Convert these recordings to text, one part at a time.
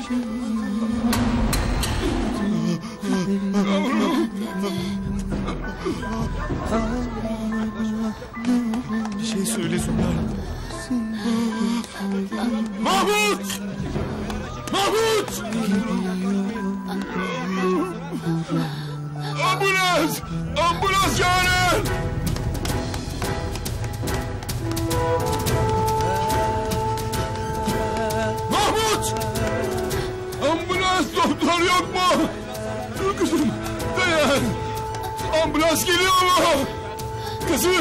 Zümral! Ambulans geliyor mu? Kızım!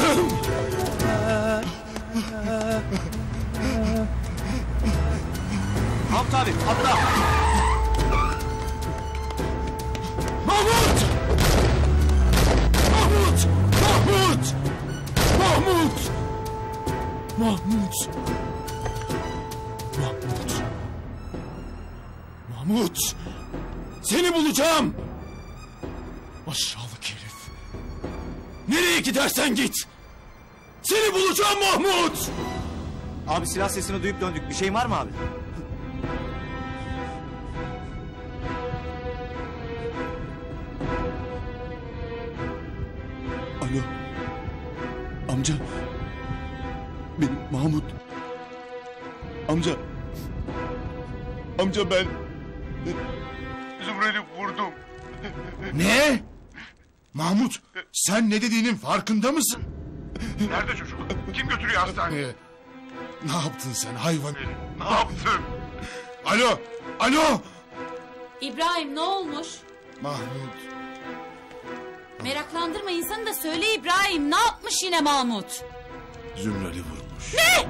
Mahmut abi atla. Gidersen git! Seni bulacağım Mahmut! Abi silah sesini duyup döndük. Bir şey var mı abi? Alo. Amca. Benim Mahmut. Amca. Amca ben... Mahmut sen ne dediğinin farkında mısın? Nerede çocuk? Kim götürüyor hastaneye? Ee, ne yaptın sen hayvan? Ne yaptın? Alo, alo. İbrahim ne olmuş? Mahmut, Meraklandırma insanı da söyle İbrahim ne yapmış yine Mahmut? Zümral'i vurmuş. Kurtarın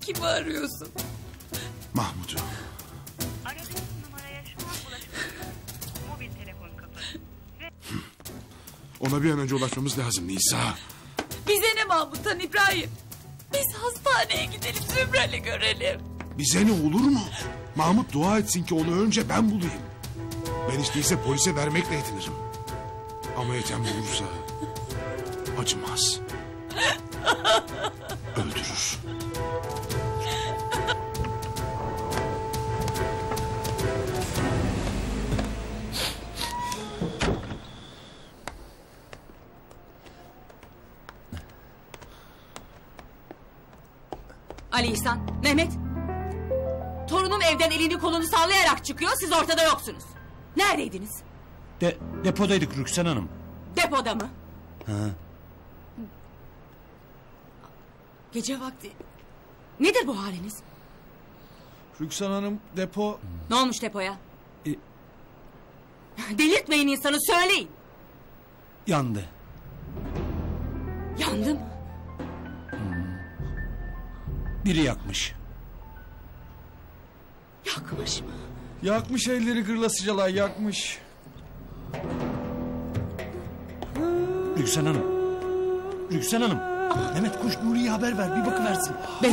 Kimi arıyorsun? Mahmut'u. Aradığınız numaraya şu an. Mobil telefon kapalı. Ona bir an önce ulaşmamız lazım Nisa. Bize ne Mahmut'tan İbrahim? Hastaneye gidelim Zümral'i görelim. Bize ne olur mu? Mahmut dua etsin ki onu önce ben bulayım. Ben hiç polise vermekle yetinirim. Ama Ethem bulursa acımaz. Mehmet. Torunum evden elini kolunu sallayarak çıkıyor siz ortada yoksunuz. Neredeydiniz? De, depodaydık Rüksan Hanım. Depoda mı? Gece vakti. Nedir bu haliniz? Rüksan Hanım depo... Ne olmuş depoya? E- Delirtmeyin insanı söyleyin. Yandı. Yandım. Biri yakmış. Yakmış mı? Yakmış elleri gırlasıcalar yakmış. Rüksan Hanım. Rüksan Hanım. Mehmet koş Nuri'ye haber ver bir bakıversin. Ben...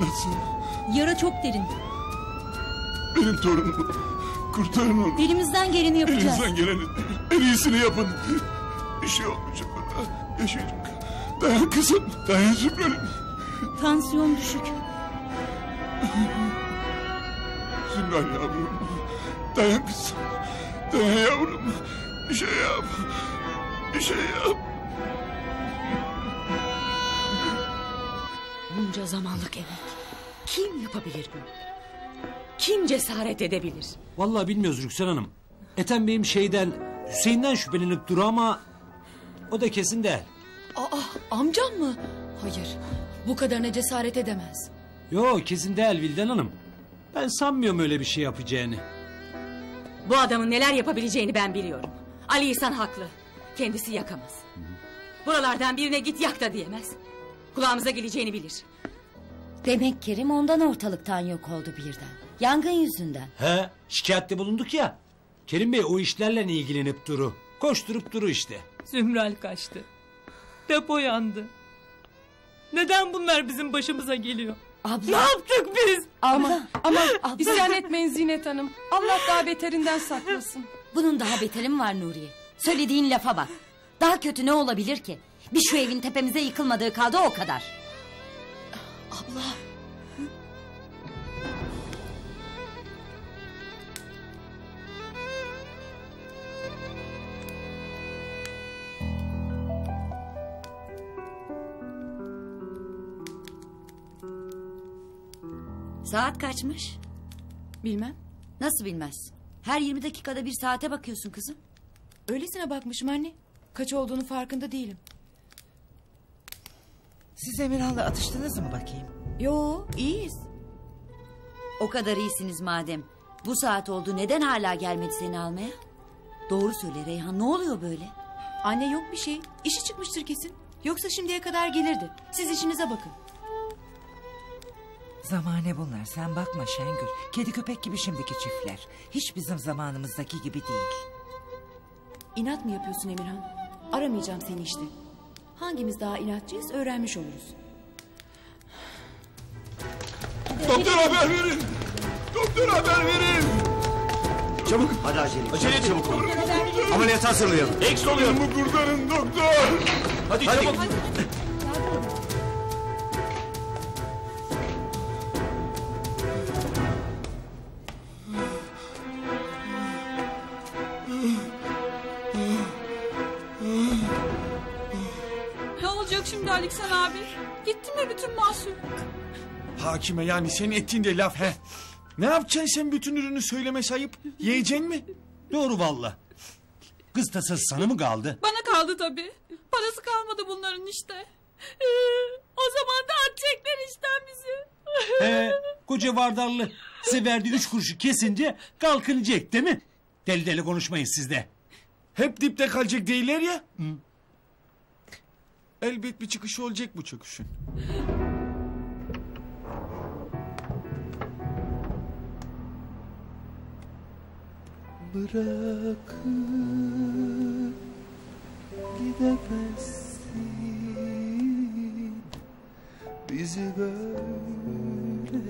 Nasıl? Yara çok derin. Benim torunumu. Kurtarın onu. Elimizden geleni yapacağız. Elinizden gelenin en iyisini yapın. Bir şey olmayacak ona. Yaşayacak. Dayan kızım. Dayan Zümrel'im. Tansiyon düşük. Zümrel yavrum. Dayan kızım. Dayan yavrum. Bir şey yap. Bir şey yap. Bunca zamanlık emek. Kim yapabilir bunu? Kim cesaret edebilir? Vallahi bilmiyoruz Rüksan Hanım. Ethem Bey'im şeyden Hüseyin'den şüphelenip duru ama o da kesin değil. Aa, amcam mı? Hayır. Bu kadarına cesaret edemez. Yo kesin değil Vildan Hanım. Ben sanmıyorum öyle bir şey yapacağını. Bu adamın neler yapabileceğini ben biliyorum. Ali İhsan haklı. Kendisi yakamaz. Buralardan birine git yak da diyemez. Kulağımıza geleceğini bilir. Demek Kerim ondan ortalıktan yok oldu birden. Yangın yüzünden. He şikayette bulunduk ya. Kerim Bey o işlerle ilgilenip duru. Koşturup duru işte. Zümrel kaçtı. Depo yandı. Neden bunlar bizim başımıza geliyor? Ne Abla, yaptık biz? Ama ama isyan etmeyin Zinet Hanım. Allah daha beterinden saklasın. bunun daha beteri mi var Nuriye? Söylediğin lafa bak. Daha kötü ne olabilir ki? Bir şu evin tepemize yıkılmadığı kaldı o kadar. Abla. Saat kaçmış? Bilmem. Nasıl bilmez? Her 20 dakikada bir saate bakıyorsun kızım. Öylesine bakmışım anne. Kaç olduğunu farkında değilim. Siz Emirhan'la atıştınız mı bakayım? Yo iyiyiz. O kadar iyisiniz madem. Bu saat oldu neden hala gelmedi seni almaya? Doğru söyle Reyhan ne oluyor böyle? Anne yok bir şey. İşi çıkmıştır kesin. Yoksa şimdiye kadar gelirdi. Siz işinize bakın. Zamane bunlar sen bakma Şengül. Kedi köpek gibi şimdiki çiftler. Hiç bizim zamanımızdaki gibi değil. İnat mı yapıyorsun Emirhan? Aramayacağım seni işte. Hangimiz daha inatçıyız öğrenmiş oluruz. Doktor haber verin. Doktor haber verin. Çabuk. Hadi acele. Acele et çabuk. Ameliyat hazırlayalım. Eks oluyor. Bunu kurtarın doktor. Hadi, çabuk. Ne İhsan abi? Gitti mi bütün mahsul? Hakime yani senin ettiğin de laf he. Ne yapacaksın sen bütün ürünü söyleme sayıp? Yiyeceksin mi? Doğru valla. Kız tasası sana mı kaldı? Bana kaldı tabii. Parası kalmadı bunların işte. Ee, o zaman da atacaklar işten bizi. He, koca vardarlı size verdiği üç kuruşu kesince kalkınacak değil mi? Deli deli konuşmayın siz de. Hep dipte kalacak değiller ya. Elbet bir çıkışı olacak bu çöküşün. Bırakıp gidemezsin. Bizi böyle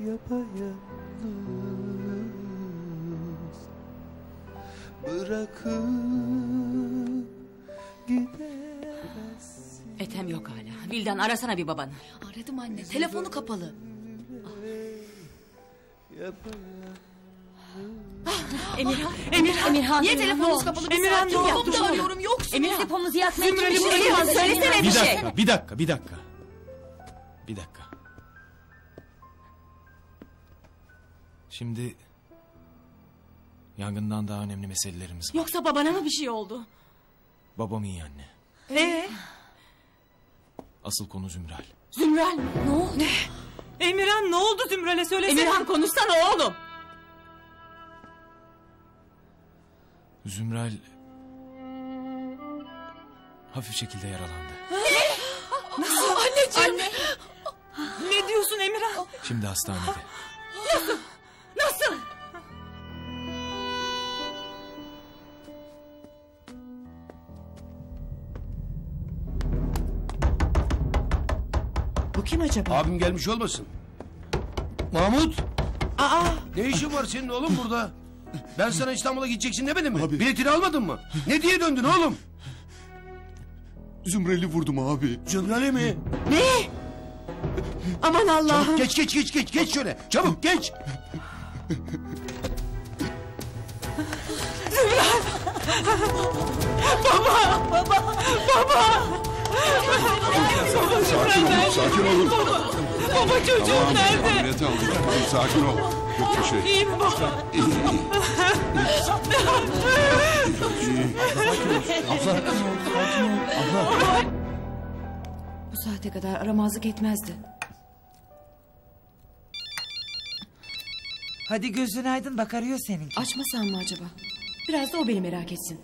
yapayalnız. Bırakıp gidemezsin Ethem yok hala. Vildan arasana bir babanı. Aradım anne. Telefonu kapalı. Emirhan, Emirhan. Emirhan. Niye telefonunuz kapalı? Emirhan, ne oldu? yaptım arıyorum. Yoksunuz. Emirhan. Depomuzu yakmaya bulalım. Emirhan, Söylesene bir Bir şey. dakika, bir dakika, bir dakika. Bir dakika. Şimdi yangından daha önemli meselelerimiz var. Yoksa babana mı bir şey oldu? Babam iyi anne. Ee? Asıl konu Zümral. Zümrel mi? Ne oldu? Emirhan ne oldu Zümrel'e söylesene. Emirhan konuşsana oğlum. Zümral hafif şekilde yaralandı. Anneciğim. Ne diyorsun Emirhan? Şimdi hastanede. Nasıl? Bu kim acaba? Abim gelmiş olmasın? Mahmut! Aa, Ne işin var senin oğlum burada? Ben sana İstanbul'a gideceksin demedim mi? Biletini almadın mı? Ne diye döndün oğlum? Zümrel'i vurdum abi. Zümral'e mi? aman Allah'ım. Çabuk geç geç geç geç geç şöyle. Çabuk geç. Sakin olun, sakin olun. Baba çocuğum Tamam, nerede? ameliyata aldık. Tamam, sakin ol. Yok bir şey. İyi mi baba? İyi, iyi. Bu saate kadar aramazlık etmezdi. Hadi gözün aydın bak arıyor seninki. Açmasam mı acaba? Biraz da o beni merak etsin.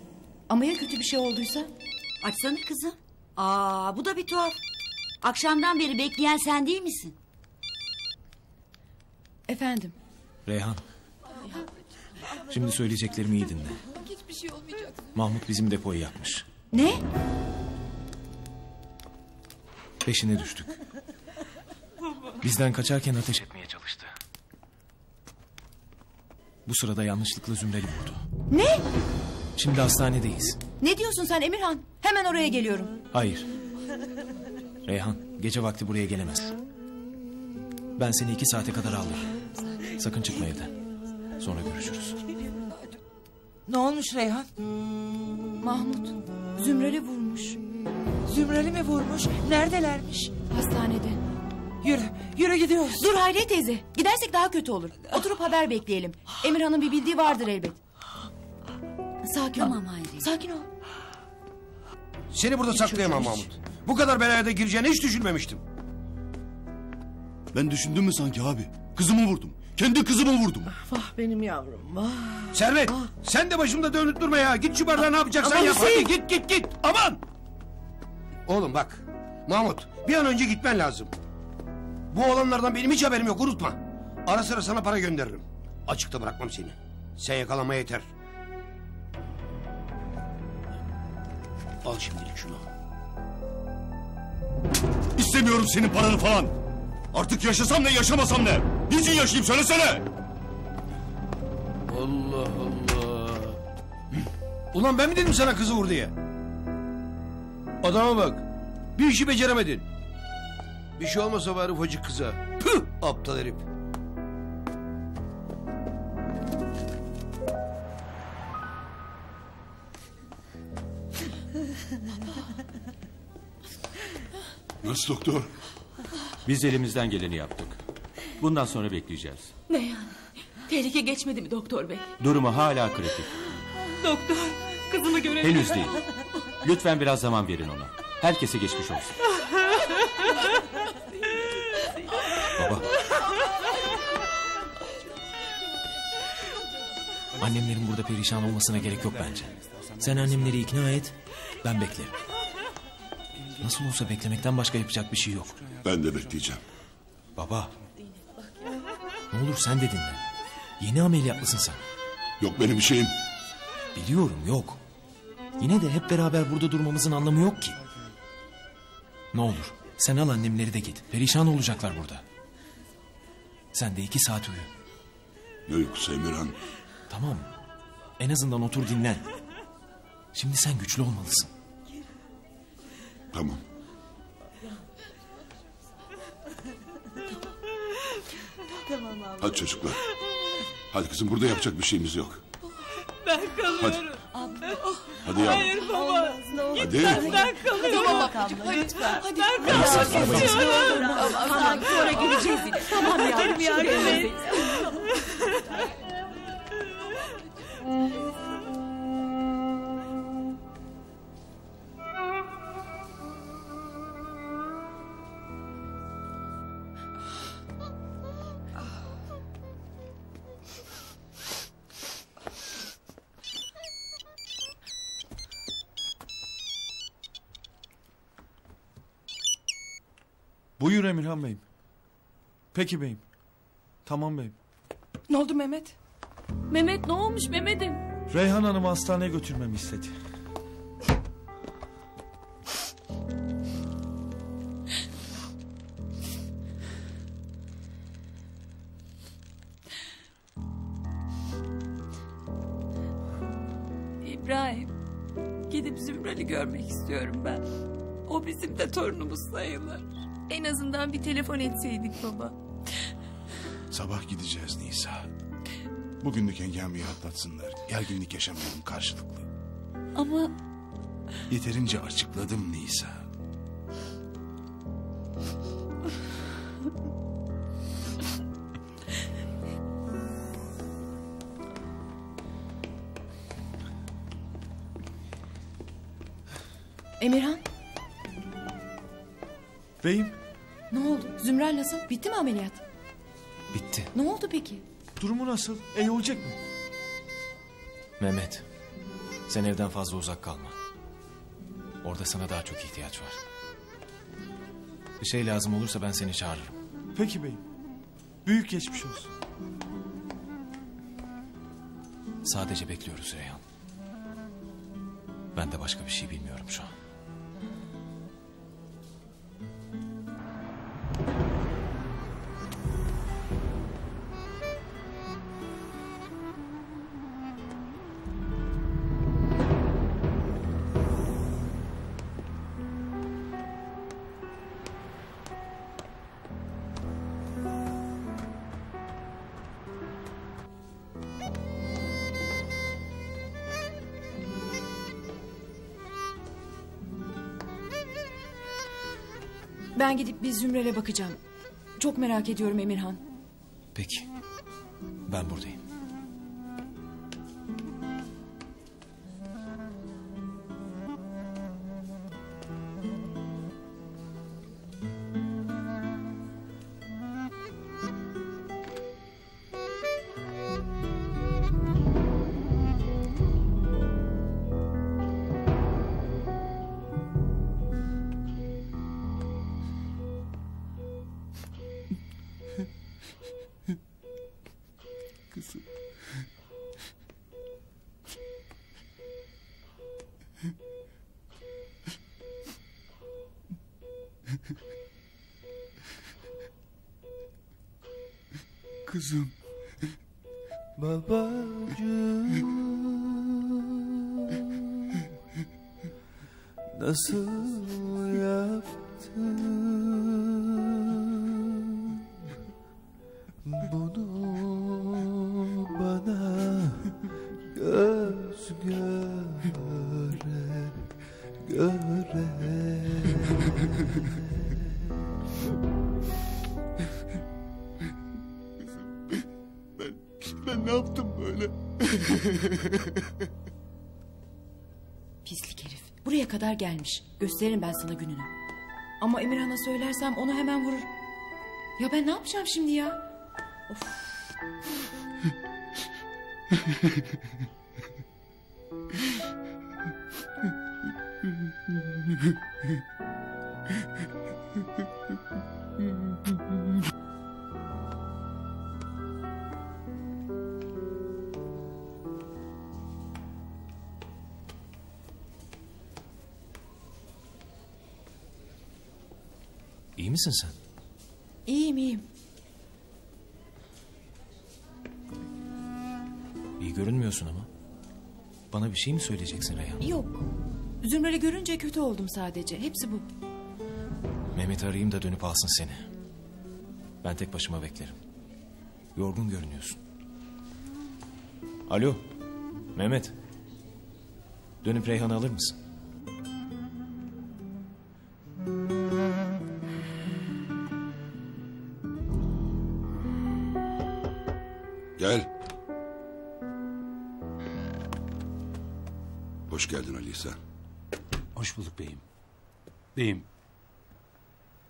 Ama ya kötü bir şey olduysa? Açsana kızım. Aa bu da bir tuhaf. Akşamdan beri bekleyen sen değil misin? Efendim? Reyhan. Şimdi söyleyeceklerimi iyi dinle. Hiçbir şey olmayacak. Mahmut bizim depoyu yakmış. Ne? Peşine düştük. Bizden kaçarken ateş etmeye çalıştı. Bu sırada yanlışlıkla Zümrel'i vurdu. Ne? Şimdi hastanedeyiz. Ne diyorsun sen Emirhan? Hemen oraya geliyorum. Hayır. Reyhan gece vakti buraya gelemez. Ben seni iki saate kadar alırım. Sakın çıkma evden. Sonra görüşürüz. Ne olmuş Reyhan? Mahmut Zümrel'i vurmuş. Zümrel'i mi vurmuş? Neredelermiş? Hastanede. Yürü, yürü gidiyoruz. Dur Hayriye teyze. Gidersek daha kötü olur. Oturup haber bekleyelim. Emirhan'ın bir bildiği vardır elbet. Sakin Tamam ol. Hayri. Sakin ol. Seni burada saklayamam Mahmut. Bu kadar belaya da gireceğini hiç düşünmemiştim. Ben düşündüm mü sanki abi? Kızımı vurdum. Kendi kızımı vurdum. Vah benim yavrum vah. Servet sen de başımda dönüp durma ya. Git şu bardağı ne yapacaksan Ama yap. Hüseyin- Hadi git git git. Aman. Oğlum bak. Mahmut bir an önce gitmen lazım. Bu olanlardan benim hiç haberim yok unutma. Ara sıra sana para gönderirim. Açıkta bırakmam seni. Sen yakalama yeter. Al şimdilik şunu. İstemiyorum senin paranı falan. Artık yaşasam ne yaşamasam ne? Niçin yaşayayım söylesene. Allah Allah. Ulan ben mi dedim sana kızı vur diye? Adama bak. Bir işi beceremedin. Bir şey olmasa bari ufacık kıza. Püh aptal herif. Nasıl doktor? Biz elimizden geleni yaptık. Bundan sonra bekleyeceğiz. Ne yani? Tehlike geçmedi mi doktor bey? Durumu hala kritik. Doktor kızımı görelim. Henüz değil. Lütfen biraz zaman verin ona. Herkese geçmiş olsun. Baba. Annemlerin burada perişan olmasına gerek yok bence. Sen annemleri ikna et, ben beklerim. Nasıl olsa beklemekten başka yapacak bir şey yok. Ben de bekleyeceğim. Baba. Ne olur sen de dinle. Yeni ameliyatlısın sen. Yok benim bir şeyim. Biliyorum yok. Yine de hep beraber burada durmamızın anlamı yok ki. Ne olur sen al annemleri de git. Perişan olacaklar burada. Sen de iki saat uyu. Ne uykusu Emirhan? Tamam. En azından otur dinlen. Şimdi sen güçlü olmalısın. Tamam. Tamam abla. Hadi çocuklar. Hadi kızım burada yapacak bir şeyimiz yok. Ben kalıyorum. Hadi yavrum. Hayır baba. Hadi. Git ben, ben kalıyorum. Tamam abla lütfen. Hadi. Ben kalmak istiyorum. Tamam sonra güleceğiz yine. Tamam yavrum. Yardım et. Buyur Emirhan Bey'im. Peki beyim. Tamam beyim. Ne oldu Mehmet? Mehmet ne olmuş Mehmet'im? Reyhan Hanım'ı hastaneye götürmemi istedi. İbrahim. Gidip Zümrel'i görmek istiyorum ben. O bizim de torunumuz sayılır. En azından bir telefon etseydik baba. Sabah gideceğiz Nisa. Bugünlük hengameyi atlatsınlar. Gerginlik yaşamayalım karşılıklı. Ama Yeterince açıkladım Nisa. Nasıl? Bitti mi ameliyat? Bitti. Ne oldu peki? Durumu nasıl? İyi olacak mı? Mehmet, sen evden fazla uzak kalma. Orada sana daha çok ihtiyaç var. Bir şey lazım olursa ben seni çağırırım. Peki beyim. Büyük geçmiş olsun. Sadece bekliyoruz Reyhan. Ben de başka bir şey bilmiyorum şu an. Gidip bir Zümrel'e bakacağım. Çok merak ediyorum Emirhan. Peki. Ben buradayım. Kızım. Babacığım Nasıl gelmiş. Gösteririm ben sana gününü. Ama Emirhan'a söylersem onu hemen vurur. Ya ben ne yapacağım şimdi ya? Of. misin sen? İyiyim iyiyim. İyi görünmüyorsun ama. Bana bir şey mi söyleyeceksin Reyhan? Yok. Zümrel'i görünce kötü oldum sadece. Hepsi bu. Mehmet arayayım da dönüp alsın seni. Ben tek başıma beklerim. Yorgun görünüyorsun. Alo. Mehmet. Dönüp Reyhan'ı alır mısın? İhsan. Hoş bulduk beyim. Beyim.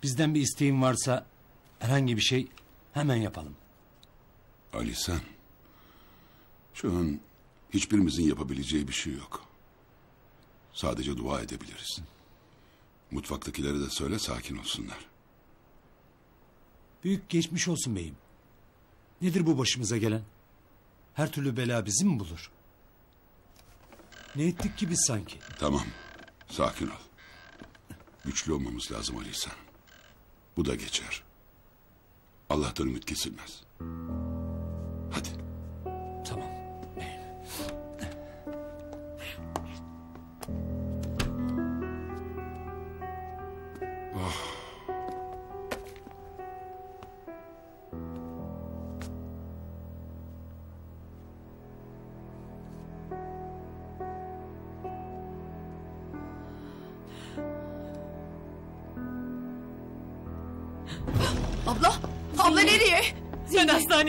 Bizden bir isteğin varsa herhangi bir şey hemen yapalım. Ali İhsan. Şu an hiçbirimizin yapabileceği bir şey yok. Sadece dua edebiliriz. Mutfaktakilere de söyle sakin olsunlar. Büyük geçmiş olsun beyim. Nedir bu başımıza gelen? Her türlü bela bizi mi bulur? Ne ettik ki biz sanki? Tamam. Sakin ol. Güçlü olmamız lazım Ali İhsan. Bu da geçer. Allah'tan ümit kesilmez.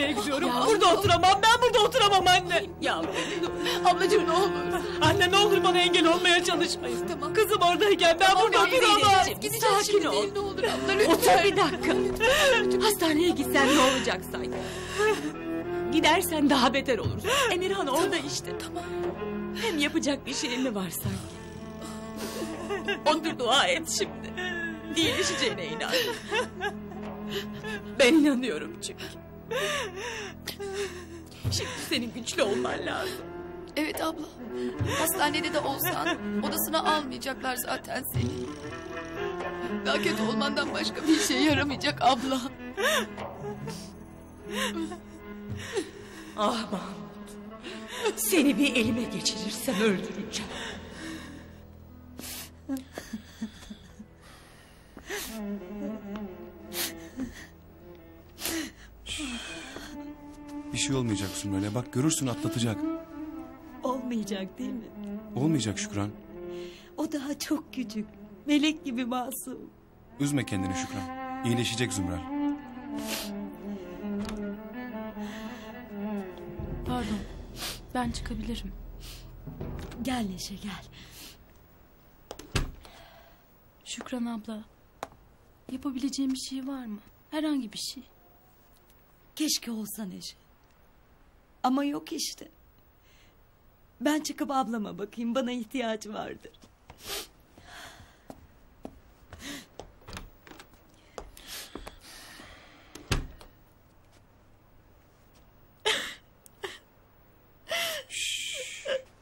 Hastaneye gidiyorum. Yavrum. Burada oturamam. Ben burada oturamam anne. Yavrum. Ablacığım ne olur. Anne ne olur bana engel olmaya çalışmayın. Tamam. Kızım oradayken ben Tamam, burada oturamam. gideceğiz. Sakin şimdi ol. değil, ne olur abla lütfen. Otur bir dakika. Hastaneye gitsen ne olacak sanki? Gidersen daha beter olursun. Emirhan orada işte. Tamam. Hem yapacak bir şeyin mi var sanki? Otur dua et şimdi. İyileşeceğine inan. Ben inanıyorum çünkü. Şimdi senin güçlü olman lazım. Evet abla. Hastanede de olsan odasına almayacaklar zaten seni. Daha kötü olmandan başka bir işe yaramayacak abla. Ah Mahmut. Seni bir elime geçirirsem öldüreceğim. Bir şey olmayacak Sümrel'e. Bak görürsün atlatacak. Olmayacak değil mi? Olmayacak Şükran. O daha çok küçük. Melek gibi masum. Üzme kendini Şükran. İyileşecek Zümrel. Pardon. Ben çıkabilirim. Gel Neşe gel. Şükran abla. Yapabileceğim bir şey var mı? Herhangi bir şey. Keşke olsa Neşe. Ama yok işte. Ben çıkıp ablama bakayım. Bana ihtiyacı vardır.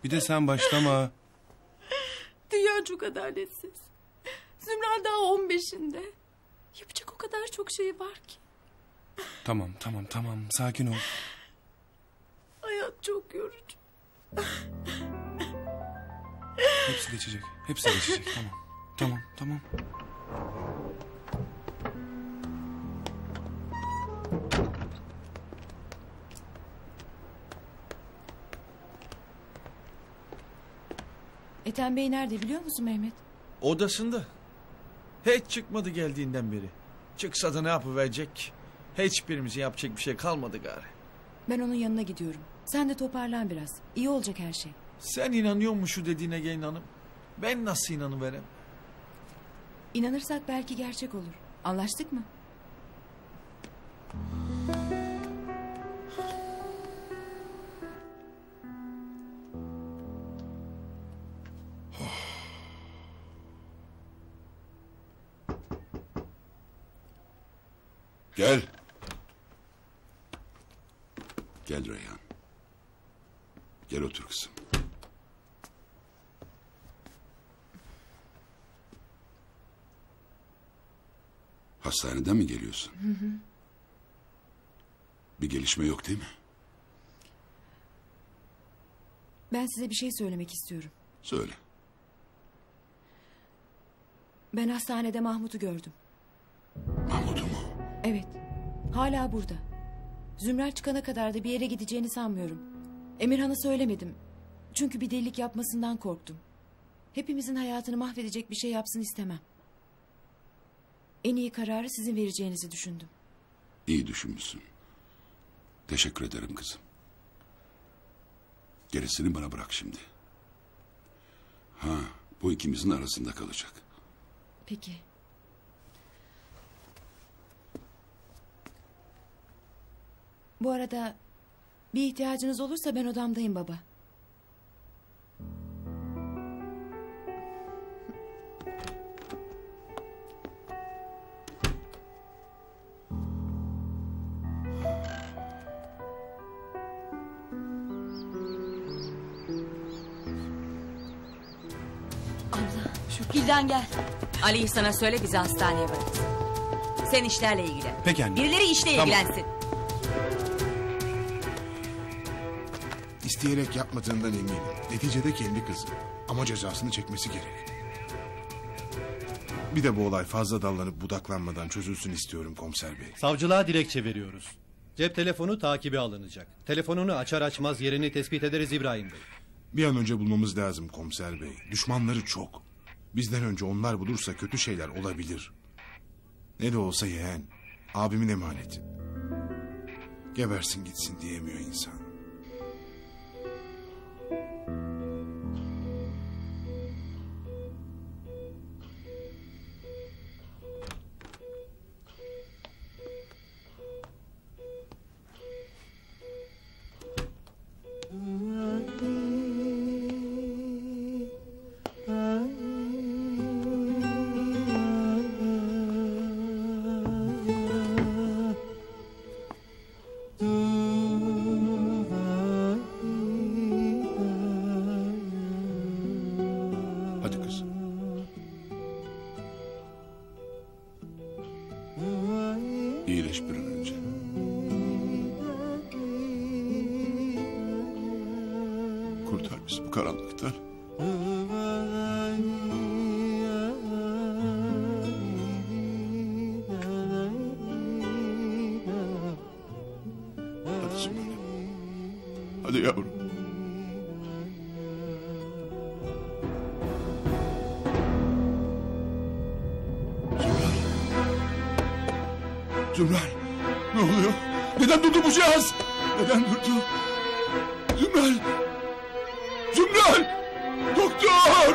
Bir de sen başlama. Dünya çok adaletsiz. Zümra daha on beşinde. Yapacak o kadar çok şey var ki. Tamam tamam tamam sakin ol. Hayat çok yorucu. Hepsi geçecek. Hepsi geçecek tamam. Tamam tamam. Ethem Bey nerede biliyor musun Mehmet? Odasında. Hiç çıkmadı geldiğinden beri. Çıksa da ne yapıverecek? Hiçbirimizin yapacak bir şey kalmadı gari. Ben onun yanına gidiyorum. Sen de toparlan biraz. İyi olacak her şey. Sen inanıyor musun şu dediğine gelin hanım? Ben nasıl inanıverem? İnanırsak belki gerçek olur. Anlaştık mı? Gel. Gel Reyhan. Gel otur kızım. Hastaneden mi geliyorsun? Hı hı. Bir gelişme yok değil mi? Ben size bir şey söylemek istiyorum. Söyle. Ben hastanede Mahmut'u gördüm. Mahmut'u mu? Evet. Hala burada. Zümrel çıkana kadar da bir yere gideceğini sanmıyorum. Emirhan'a söylemedim. Çünkü bir delilik yapmasından korktum. Hepimizin hayatını mahvedecek bir şey yapsın istemem. En iyi kararı sizin vereceğinizi düşündüm. İyi düşünmüşsün. Teşekkür ederim kızım. Gerisini bana bırak şimdi. Ha, bu ikimizin arasında kalacak. Peki. Bu arada bir ihtiyacınız olursa ben odamdayım baba. Gilden gel. Ali sana söyle bizi hastaneye bırak. Sen işlerle ilgilen. Peki anne. Birileri işle Tamam. ilgilensin. İsteyerek yapmadığından eminim. Neticede kendi kızı. Ama cezasını çekmesi gerek. Bir de bu olay fazla dallanıp budaklanmadan çözülsün istiyorum komiser bey. Savcılığa dilekçe veriyoruz. Cep telefonu takibe alınacak. Telefonunu açar açmaz yerini tespit ederiz İbrahim Bey. Bir an önce bulmamız lazım komiser bey. Düşmanları çok. Bizden önce onlar bulursa kötü şeyler olabilir. Ne de olsa yeğen. Abimin emaneti. Gebersin gitsin diyemiyor insan. Zümrüt. Ne oluyor? Neden durdu bu cihaz? Neden durdu? Zümrüt. Zümrüt. Doktor.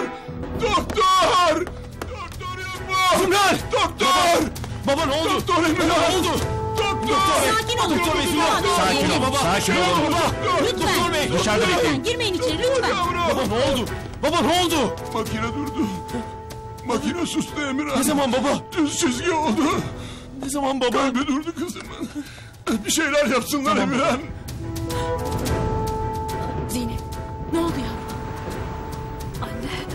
Doktor. Doktor yapma. Zümrüt. Doktor. Baba ne oldu? Doktor Emre. Ne oldu? Doktor. Sakin olun. Doktor bey. Sakin olun, Baba. sakin olun. Lütfen. Lütfen. Doktor bey, dışarıda bekleyin. Girmeyin içeri lütfen. Baba ne oldu? Baba ne oldu? Makine durdu. Makine sustu Emirhan. Ne zaman baba? Düz çizgi oldu. Ne zaman baba? Kalbi durdu kızımın. Bir şeyler yapsınlar Tamam Emirhan. Zeynep ne oldu ya? Anne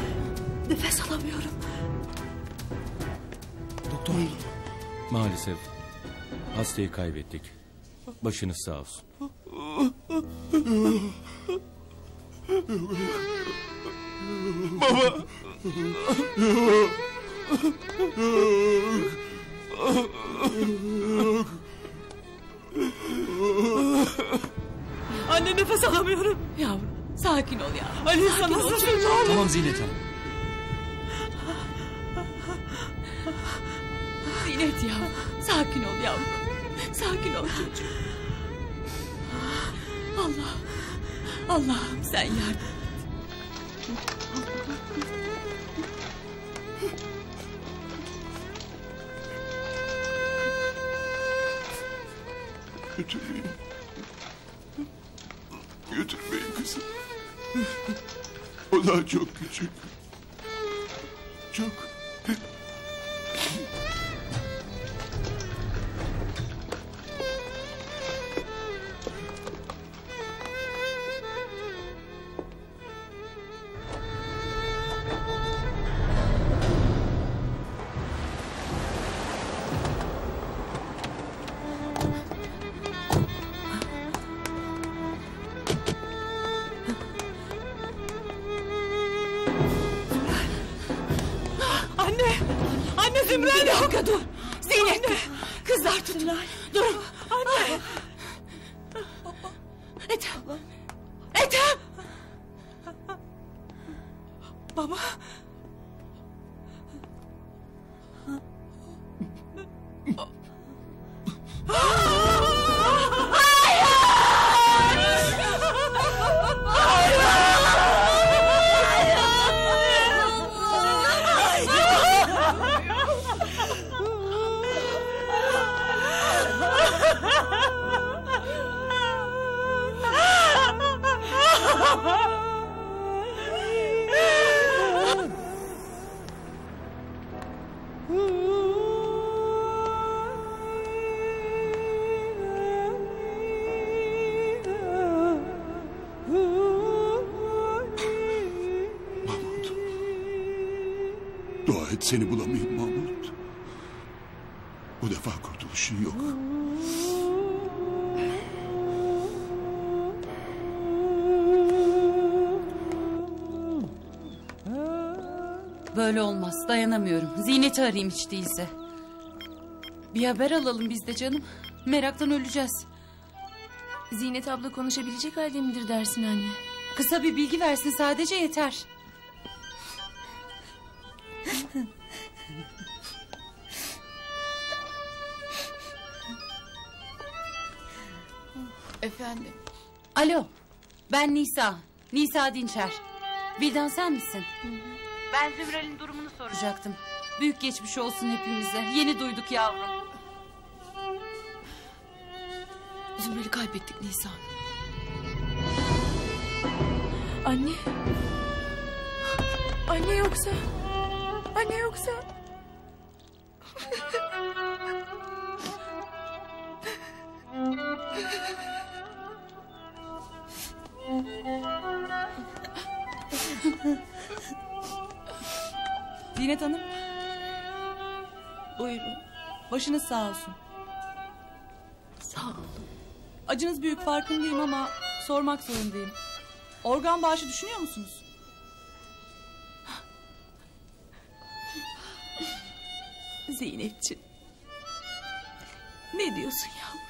nefes alamıyorum. Doktor. Maalesef hastayı kaybettik. Başınız sağ olsun. Baba. Anne nefes alamıyorum. Yavrum sakin ol ya. Ali sana nasıl Tamam Zinet Hanım. Zinet yavrum. Sakin ol yavrum. Sakin ol çocuğum. Allah. Allah'ım sen yardım et. Götürmeyin. Götürmeyin kızım. O daha çok küçük. Çok. Baba. Dua dayanamıyorum. Ziynet'i arayayım hiç değilse. Bir haber alalım biz de canım. Meraktan öleceğiz. Zinet abla konuşabilecek halde midir dersin anne? Kısa bir bilgi versin sadece yeter. Efendim. Alo ben Nisa. Nisa Dinçer. Vildan sen misin? Ben Zümral'in durumunu Soracaktım. Büyük geçmiş olsun hepimize. Yeni duyduk yavrum. Zümrel'i kaybettik Nisan. Anne. Anne yoksa. Anne yoksa. Başınız sağ olsun. Sağ ol. Acınız büyük farkındayım ama sormak zorundayım. Organ bağışı düşünüyor musunuz? Zeynepciğim. Ne diyorsun yavrum?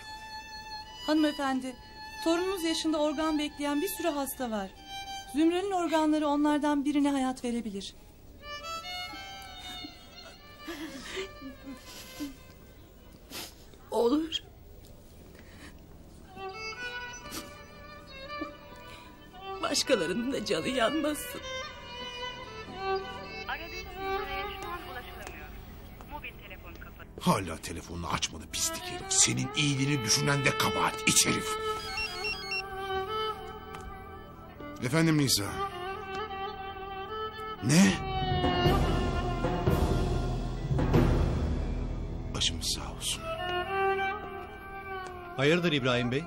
Hanımefendi, torununuz yaşında organ bekleyen bir sürü hasta var. Zümrel'in organları onlardan birine hayat verebilir. Olur. Başkalarının da canı yanmasın. Hala telefonunu açmadı pislik herif. Senin iyiliğini düşünen de kabahat iç herif. Efendim Nisa. Ne? Hayırdır İbrahim Bey?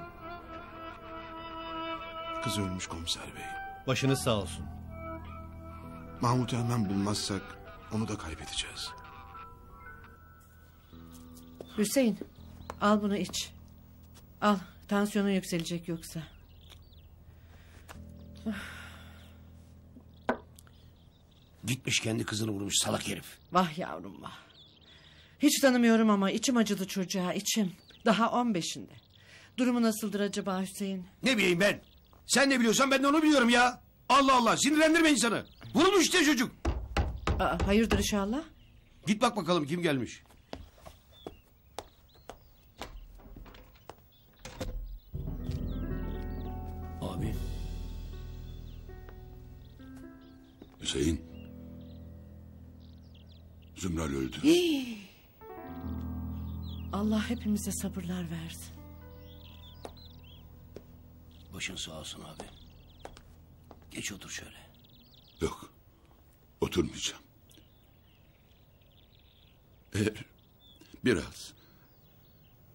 Kız ölmüş komiser bey. Başınız sağ olsun. Mahmut'u hemen bulmazsak onu da kaybedeceğiz. Hüseyin al bunu iç. Al tansiyonun yükselecek yoksa. Gitmiş kendi kızını vurmuş salak herif. Vah yavrum vah. Hiç tanımıyorum ama içim acıdı çocuğa içim. Daha on beşinde. Durumu nasıldır acaba Hüseyin? Ne bileyim ben. Sen ne biliyorsan ben de onu biliyorum ya. Allah Allah sinirlendirme insanı. Vurulmuş işte çocuk. Aa, hayırdır inşallah? Git bak bakalım kim gelmiş. Abi. Hüseyin. Zümral öldü. Allah hepimize sabırlar versin. Başın sağ olsun abi. Geç otur şöyle. Yok. Oturmayacağım. Eğer biraz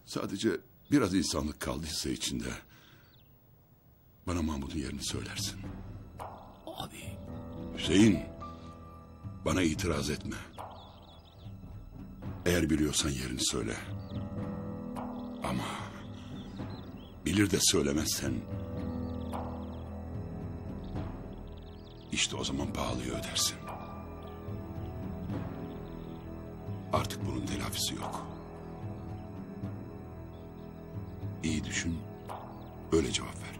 sadece biraz insanlık kaldıysa içinde bana Mahmut'un yerini söylersin. Abi. Hüseyin bana itiraz etme. Eğer biliyorsan yerini söyle. Ama bilir de söylemezsen işte o zaman pahalıya ödersin. Artık bunun telafisi yok. İyi düşün, öyle cevap ver.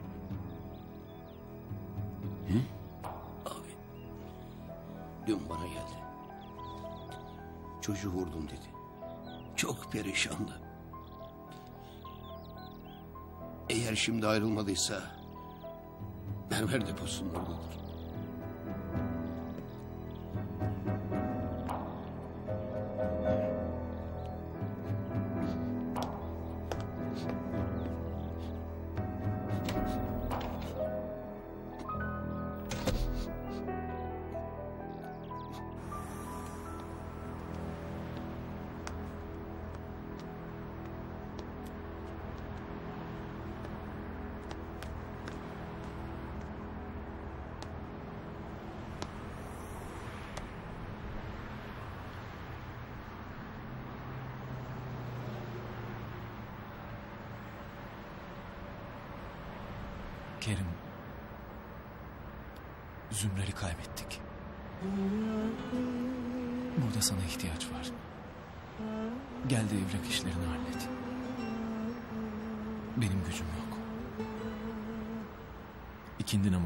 Hı? Dün bana geldi. Çocuğu vurdum dedi. Çok perişandı. Eğer şimdi ayrılmadıysa mermer deposunun oradadır.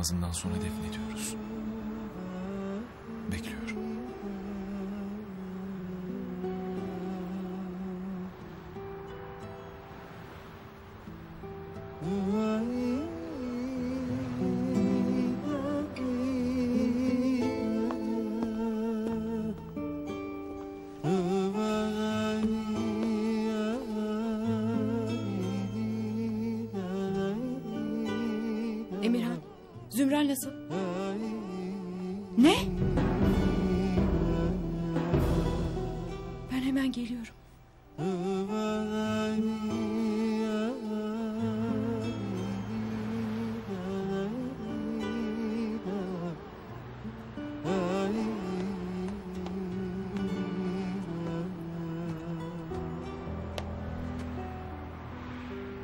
Namazından sonra defnediyoruz. Zümrel nasıl? Ne? Ben hemen geliyorum.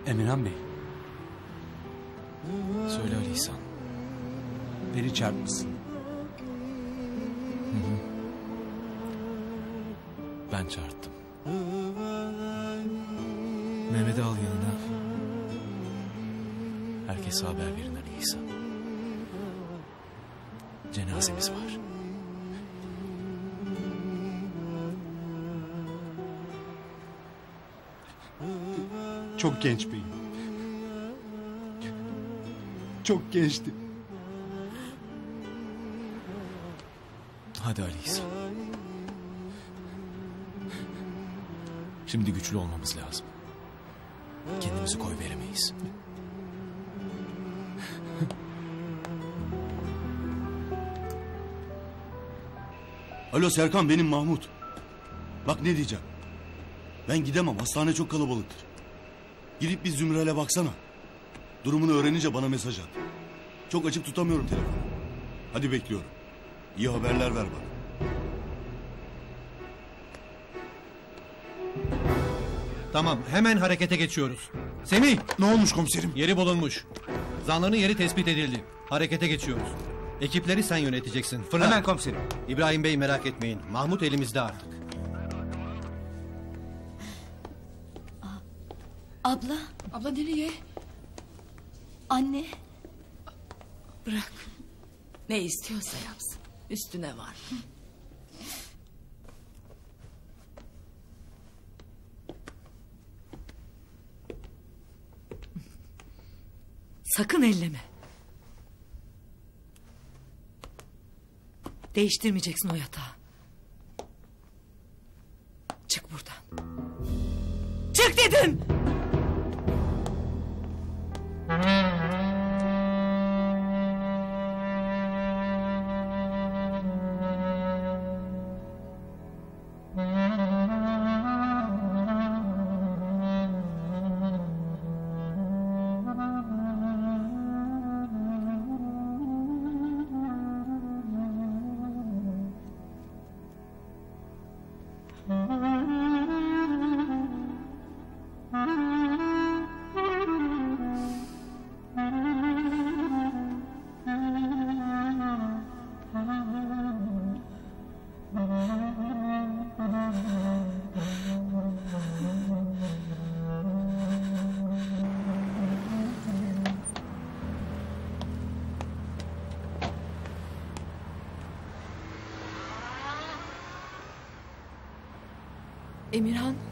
Emirhan Bey, Söyle Ali İhsan. Hı hı. Ben çağırttım. Mehmet'i al yanına. Herkese haber verin Ali İhsan. Cenazemiz var. Çok genç beyim. Çok gençti. Hadi Ali İhsan. Şimdi güçlü olmamız lazım. Kendimizi koy veremeyiz. Alo Serkan benim Mahmut. Bak ne diyeceğim. Ben gidemem hastane çok kalabalıktır. Gidip bir Zümrel'e baksana. Durumunu öğrenince bana mesaj at. Çok açık tutamıyorum telefonu. Hadi bekliyorum. İyi haberler ver bana. Tamam hemen harekete geçiyoruz. Semih! Ne olmuş komiserim? Yeri bulunmuş. Zanlının yeri tespit edildi. Harekete geçiyoruz. Ekipleri sen yöneteceksin. Fırla. Hemen komiserim. İbrahim Bey merak etmeyin. Mahmut elimizde artık. Abla. Abla nereye? Anne. Bırak. Ne istiyorsa yapsın. Üstüne var. Sakın elleme. Değiştirmeyeceksin o yatağı. Emirhan.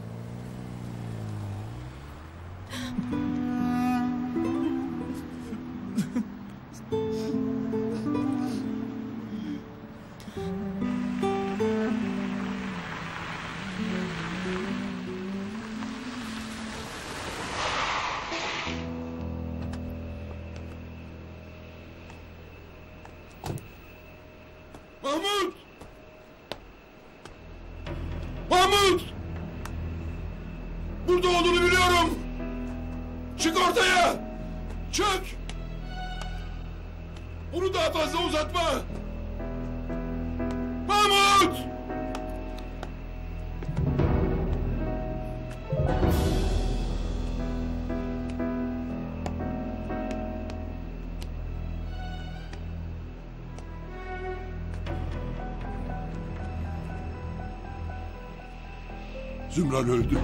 Zümral öldü.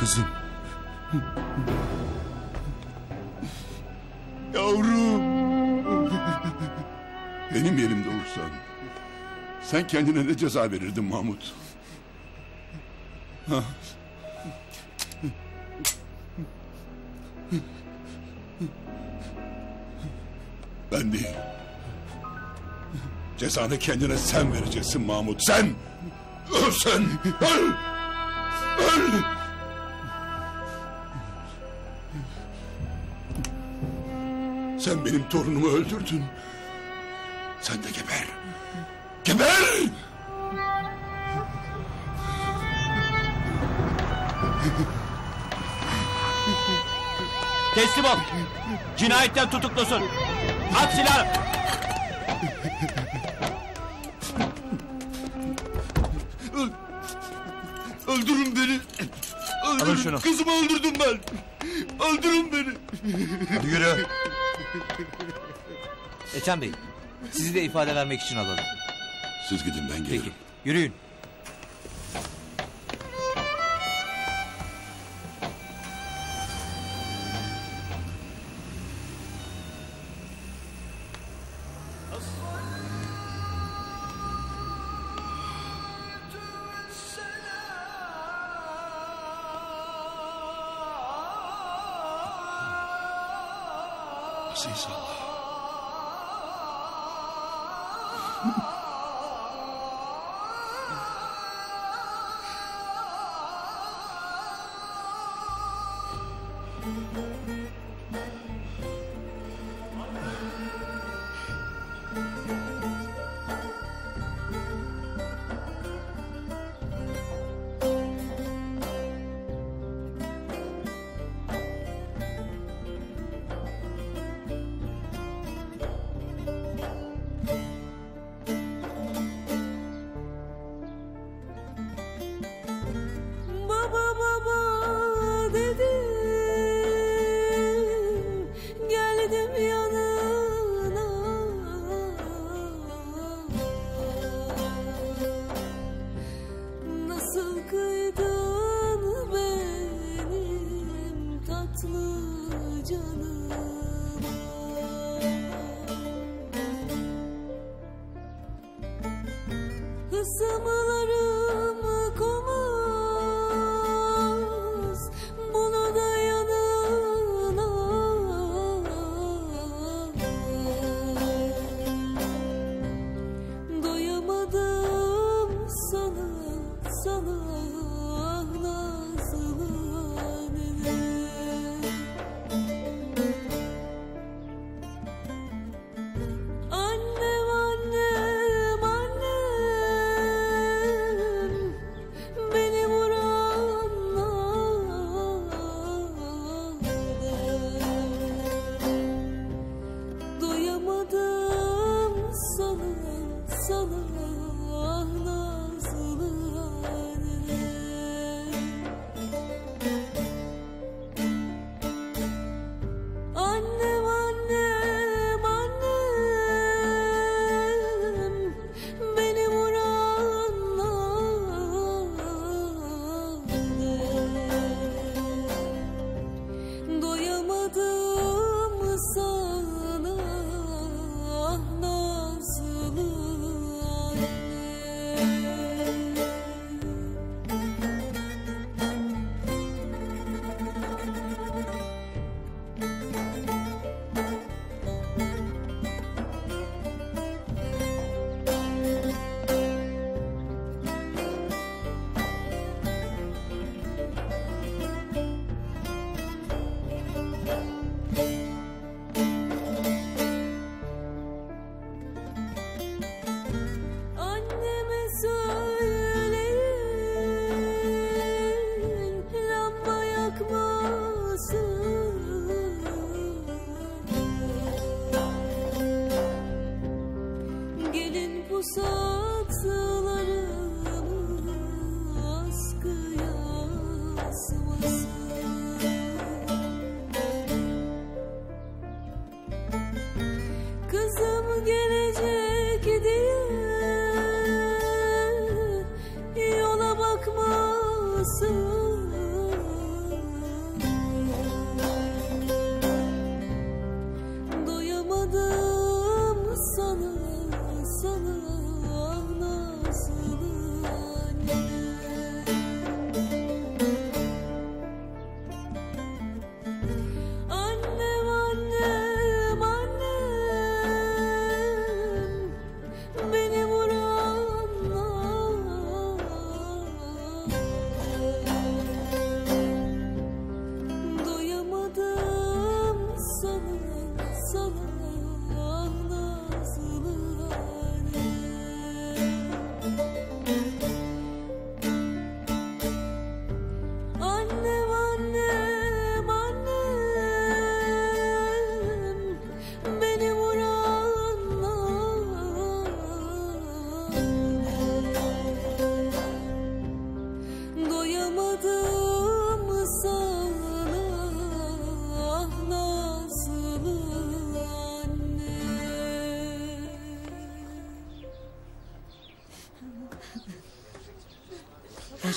Kızım. Yavrum. Benim yerimde olursan sen kendine ne ceza verirdin Mahmut? Ben değil. Cezanı kendine sen vereceksin Mahmut. Sen! Öl sen! Öl! Öl! Sen benim torunumu öldürdün. Sen de geber. Geber! Teslim ol. Cinayetten tutuklusun. At silahı. Öldürün beni. Öldürün. Şunu. Kızımı öldürdüm ben. Öldürün beni. Hadi yürü. Ethem Bey, sizi de ifade vermek için alalım. Siz gidin ben gelirim. Peki, yürüyün.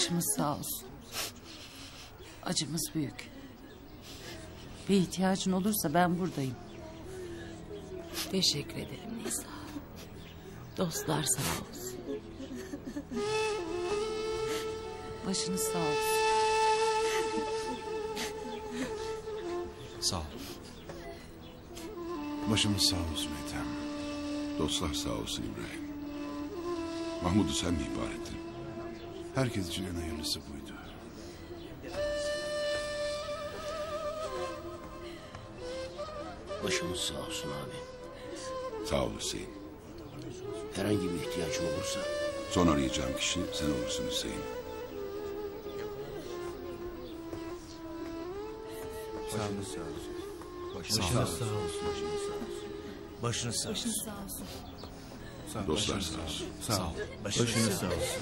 Başımız sağ olsun. Acımız büyük. Bir ihtiyacın olursa ben buradayım. Teşekkür ederim Nisa. Dostlar sağ olsun. Başınız sağ olsun. Sağ ol. Başımız sağ olsun Ethem. Dostlar sağ olsun İbrahim. Mahmud'u sen mi ihbar ettin? Herkes için en hayırlısı buydu. Başımız sağ olsun abi. Sağ ol Hüseyin. Herhangi bir ihtiyacın olursa. Son arayacağım kişi sen olursun Hüseyin. Başınız sağ olsun. Başınız sağ sağ olsun. Başınız sağ olsun. Başınız sağ olsun. Dostlar sağ olsun. Sağ ol. Başınız sağ olsun.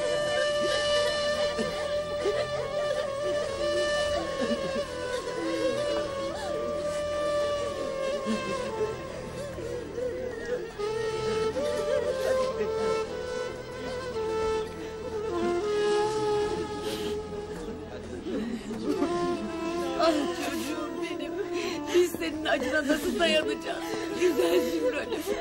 acına nasıl dayanacağız? Güzel Zümrüt'üm.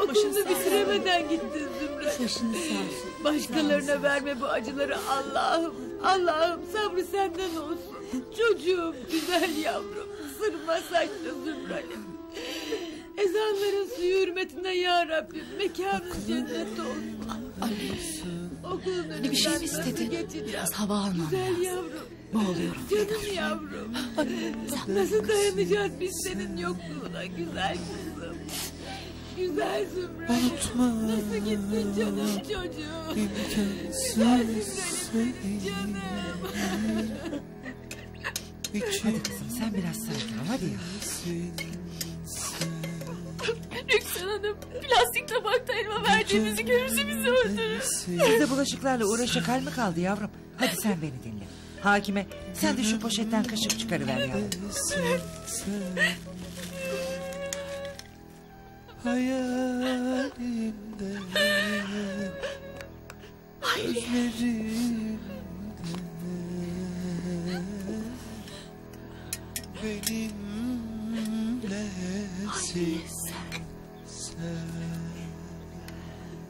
Okulunu bitiremeden gittin Zümrüt. Başınız sağ olsun. Başkalarına verme bu acıları Allah'ım. Allah'ım sabrı senden olsun. Çocuğum güzel yavrum. Sırma saçlı Zümrüt'üm. Ezanların suyu hürmetine ya Rabbim mekanın cennet olsun. Okulun önünden Bir şey mi istedin? Biraz hava almam Güzel lazım. yavrum. Boğuluyorum. Canım yavrum. Nasıl dayanacağız biz senin yokluğuna güzel kızım. Güzel Zümrüt'üm. Nasıl gittin canım çocuğum. Güzel Zümrüt'üm canım. Hadi kızım sen biraz sakin ol hadi ya. Rüksan Hanım plastik tabakta elma verdiğimizi görürse bizi öldürür. Size bulaşıklarla uğraşacak hal mi kaldı yavrum? Hadi sen beni dinle. Hakime sen de şu poşetten kaşık çıkarıver yavrum. Hayalimde Benimle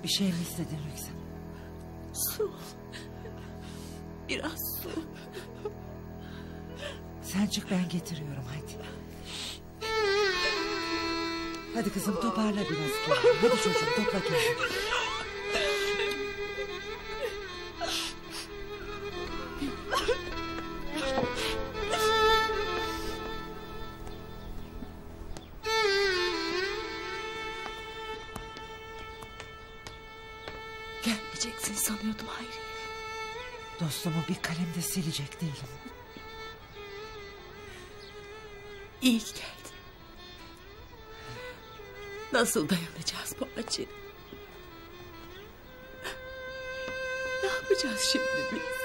Bir şey mi istedin Rüksan? Su. Biraz su. Sen çık ben getiriyorum hadi. Hadi kızım toparla biraz kendini. Hadi çocuğum topla kendini. Bir kalemde silecek değilim. İyi ki geldin. Nasıl dayanacağız bu acıya? Ne yapacağız şimdi biz?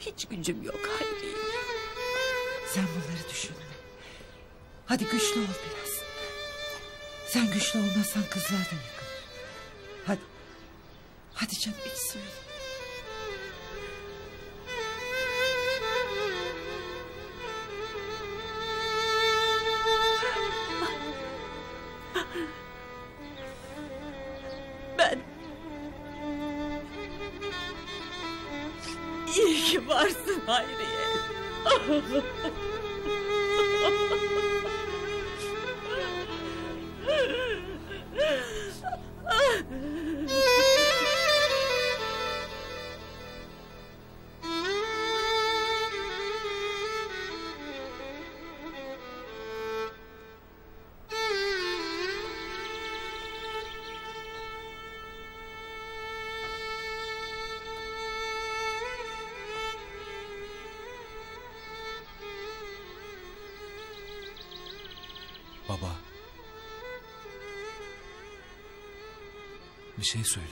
Hiç gücüm yok Hayri. Sen bunları düşünme. Hadi güçlü ol biraz. Sen güçlü olmazsan kızlar da yıkılır. Hadi. Hadi canım iç suyu. Şey söyle.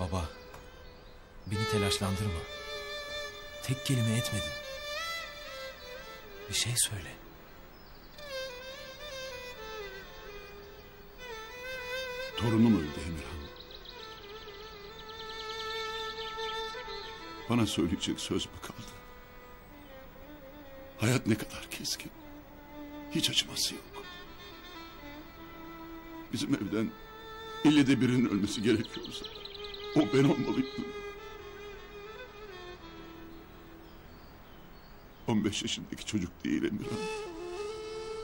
Baba. Beni telaşlandırma. Tek kelime etmedin. Bir şey söyle. Torunum öldü Emirhan. Bana söyleyecek söz mü kaldı? Hayat ne kadar keskin. Hiç acıması yok. Bizim evden ille de birinin ölmesi gerekiyorsa o ben olmalıydım. 15 yaşındaki çocuk değil Emirhan.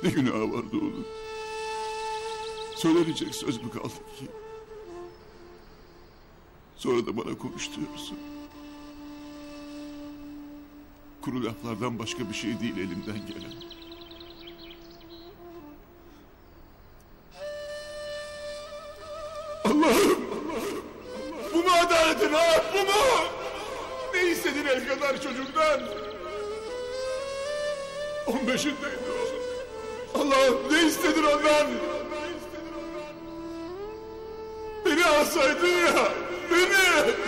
Ne günahı vardı onun? Söylenecek söz mü kaldı ki? Sonra da bana konuşturuyorsun. Kuru laflardan başka bir şey değil elimden gelen. Allah'ım! Bu mu adaletin ha? Bu mu? Ne istedin el kadar çocuktan? 15'indeydi o. Allah'ım ne istedin ondan? Beni alsaydın ya. Beni.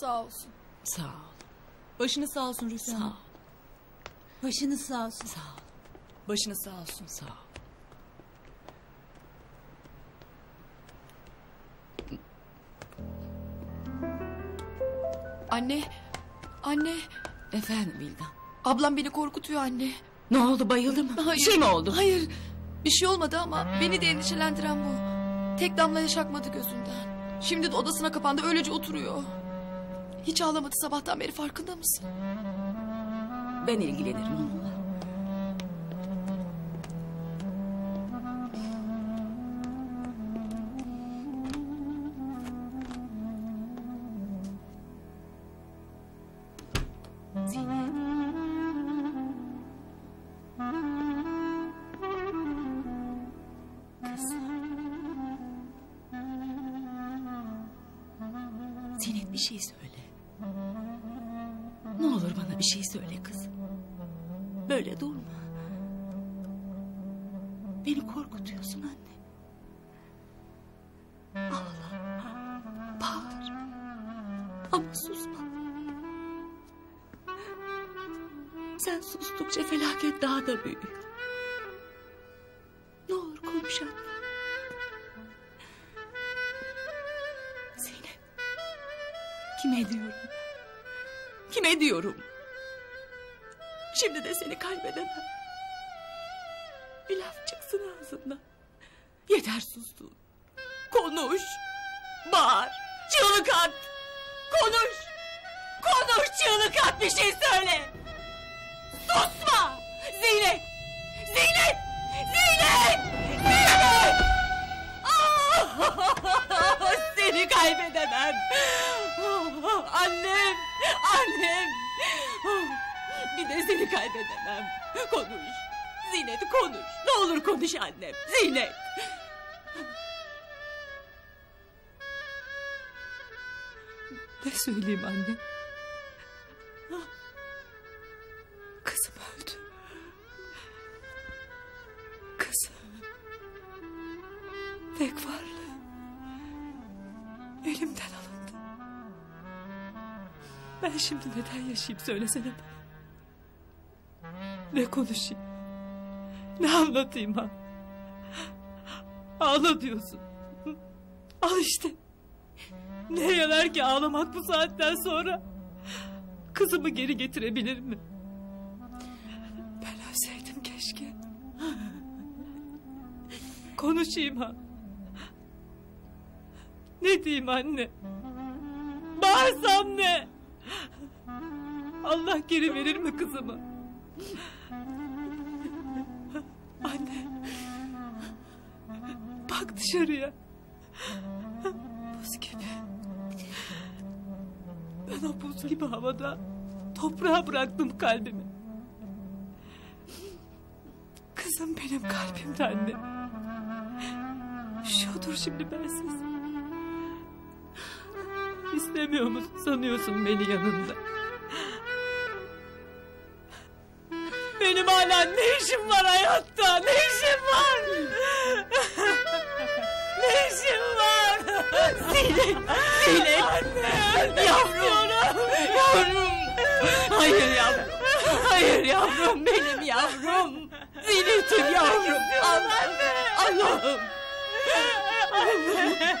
Sağ olsun. Sağ ol. Başınız sağ olsun Rüstem. Sağ ol. Başınız sağ olsun. Sağ ol. Başınız sağ olsun. Sağ ol. Anne. Anne. Efendim Vildan. Ablam beni korkutuyor anne. Ne oldu bayıldı mı? Hayır. Bir şey mi oldu? Hayır. Bir şey olmadı ama beni de endişelendiren bu. Tek damla yaş akmadı gözünden. Şimdi de odasına kapandı öylece oturuyor. Hiç ağlamadı sabahtan beri farkında mısın? Ben ilgilenirim onunla. Ama susma. Sen sustukça felaket daha da büyüyor. Ne olur konuş anne. Zeynep. Kime diyorum? Kime diyorum? Şimdi de seni kaybedemem. Bir laf çıksın ağzından. Yeter sustun. Konuş. Bağır. Çığlık at. Konuş. Konuş çığlık at bir şey söyle. Susma. Zeynep. Zeynep. Zeynep. Zeynep. Ah! Seni kaybedemem. Annem. Annem. Bir de seni kaybedemem. Konuş. Zinet konuş. Ne olur konuş annem. Zinet. Ne söyleyeyim anne? Kızım öldü. Kızım. Pek varlı. Elimden alındı. Ben şimdi neden yaşayayım söylesene bana. Ne konuşayım? Ne anlatayım ha? Ağla diyorsun. Al işte. Ne yarar ki ağlamak bu saatten sonra? Kızımı geri getirebilir mi? Ben ölseydim keşke. Konuşayım ha. Ne diyeyim anne? Bağırsam ne? Allah geri verir mi kızımı? Anne. Bak dışarıya. Buz gibi. Ben o buz gibi havada toprağa bıraktım kalbimi. Kızım benim kalbimde anne. Üşüyordur şimdi bensiz. İstemiyor musun sanıyorsun beni yanında? Benim hala ne işim var hayatta? Ne işim var? ne işim var? Zeynep, Zeynep. Anne, yavrum, yavrum. Hayır yavrum, hayır yavrum, benim yavrum. Zeynep'im yavrum. Allah'ım, Allah'ım. Anne.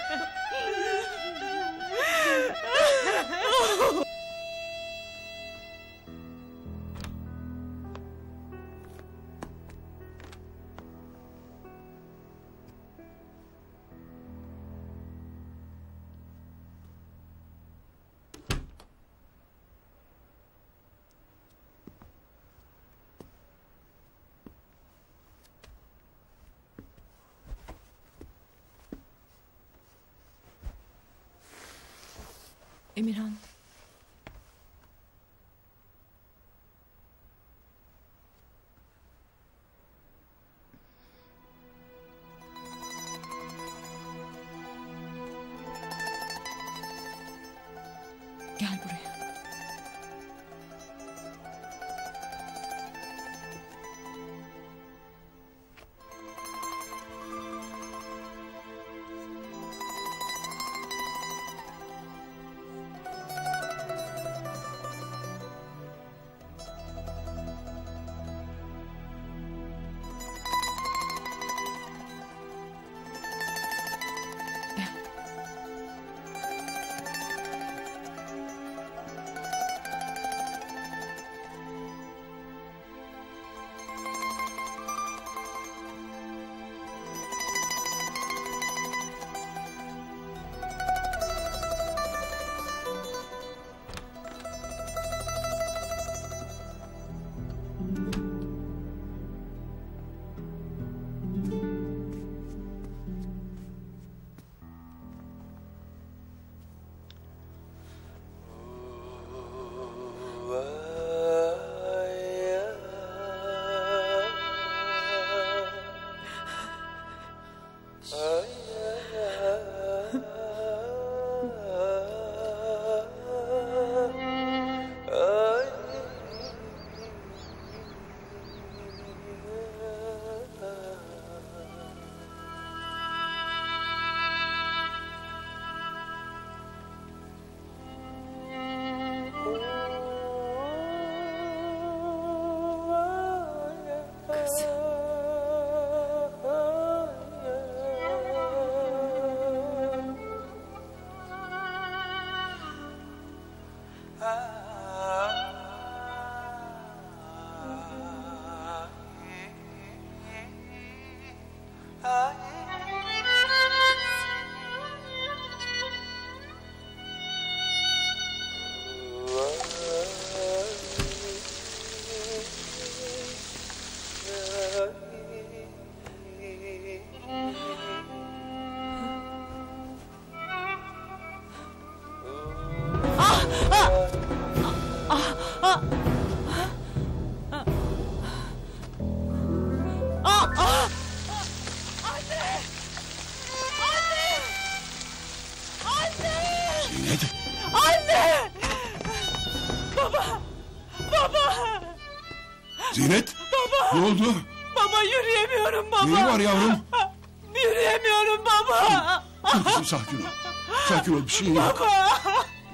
Ol bir şeyin yok. Baba!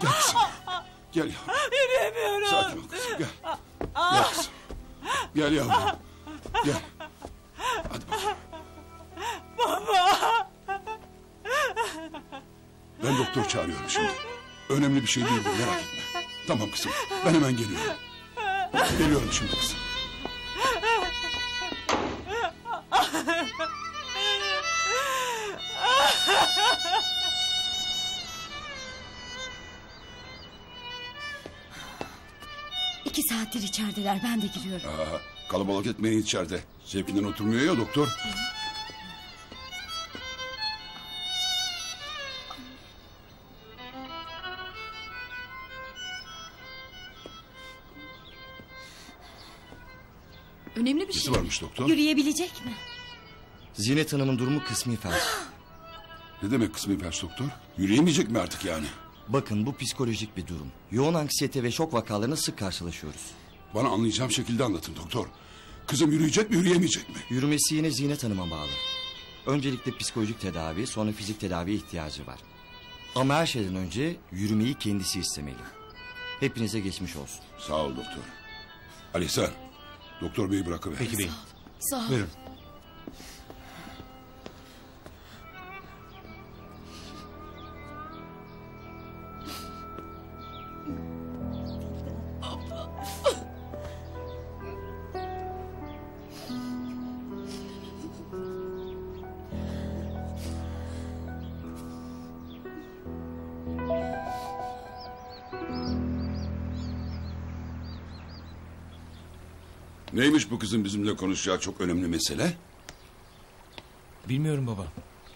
Gel kızım. Gel yavrum. Yürüyemiyorum. Sakin ol kızım gel. Gel kızım. Gel yavrum. Gel. Baba! Ben doktor çağırıyorum şimdi. Önemli bir şey değildir merak etme. Tamam kızım. Ben hemen geliyorum. Geliyorum şimdi kızım. İçerideler ben de giriyorum. Aa, kalabalık etmeyin içeride. Zevkinden oturmuyor ya doktor. Önemli bir Nesi şey. varmış doktor? Yürüyebilecek mi? Zinet Hanım'ın durumu kısmi felç. Ne demek kısmi felç doktor? Yürüyemeyecek mi artık yani? Bakın bu psikolojik bir durum. Yoğun anksiyete ve şok vakalarına sık karşılaşıyoruz. Bana anlayacağım şekilde anlatın doktor. Kızım yürüyecek mi yürüyemeyecek mi? Yürümesi yine Zinet Hanım'a bağlı. Öncelikle psikolojik tedavi sonra fizik tedaviye ihtiyacı var. Ama her şeyden önce yürümeyi kendisi istemeli. Hepinize geçmiş olsun. Sağ ol doktor. Ali sen doktor beyi bırakıver. Peki beyim. Sağ ol. Buyurun. Kızın bizimle konuşacağı çok önemli mesele? Bilmiyorum baba.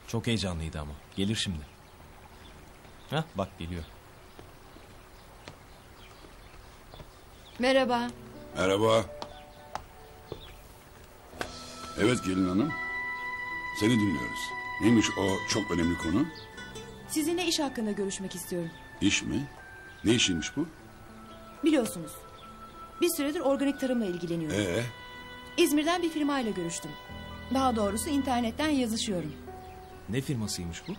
Çok heyecanlıydı ama. Gelir şimdi. Hah bak geliyor. Merhaba. Merhaba. Evet gelin hanım. Seni dinliyoruz. Neymiş o çok önemli konu? Sizinle iş hakkında görüşmek istiyorum. İş mi? Ne işiymiş bu? Biliyorsunuz. Bir süredir organik tarımla ilgileniyorum. Ee, İzmir'den bir firmayla görüştüm. Daha doğrusu internetten yazışıyorum. Ne firmasıymış bu?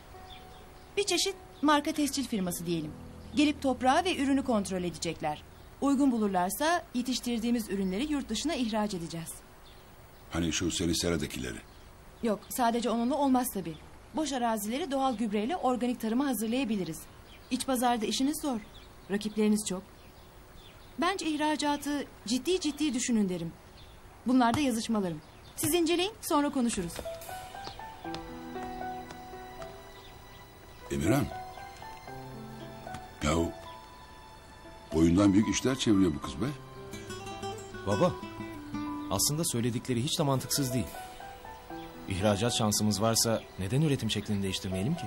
Bir çeşit marka tescil firması diyelim. Gelip toprağı ve ürünü kontrol edecekler. Uygun bulurlarsa yetiştirdiğimiz ürünleri yurt dışına ihraç edeceğiz. hani şu seni seradakileri. Yok sadece onunla olmaz tabii. Boş arazileri doğal gübreyle organik tarıma hazırlayabiliriz. İç pazarda işiniz zor. Rakipleriniz çok. Bence ihracatı ciddi ciddi düşünün derim. Bunlar da yazışmalarım. Siz inceleyin sonra konuşuruz. Emirhan. Yahu boyundan büyük işler çeviriyor bu kız be. Baba. Aslında söyledikleri hiç de mantıksız değil. İhracat şansımız varsa neden üretim şeklini değiştirmeyelim ki?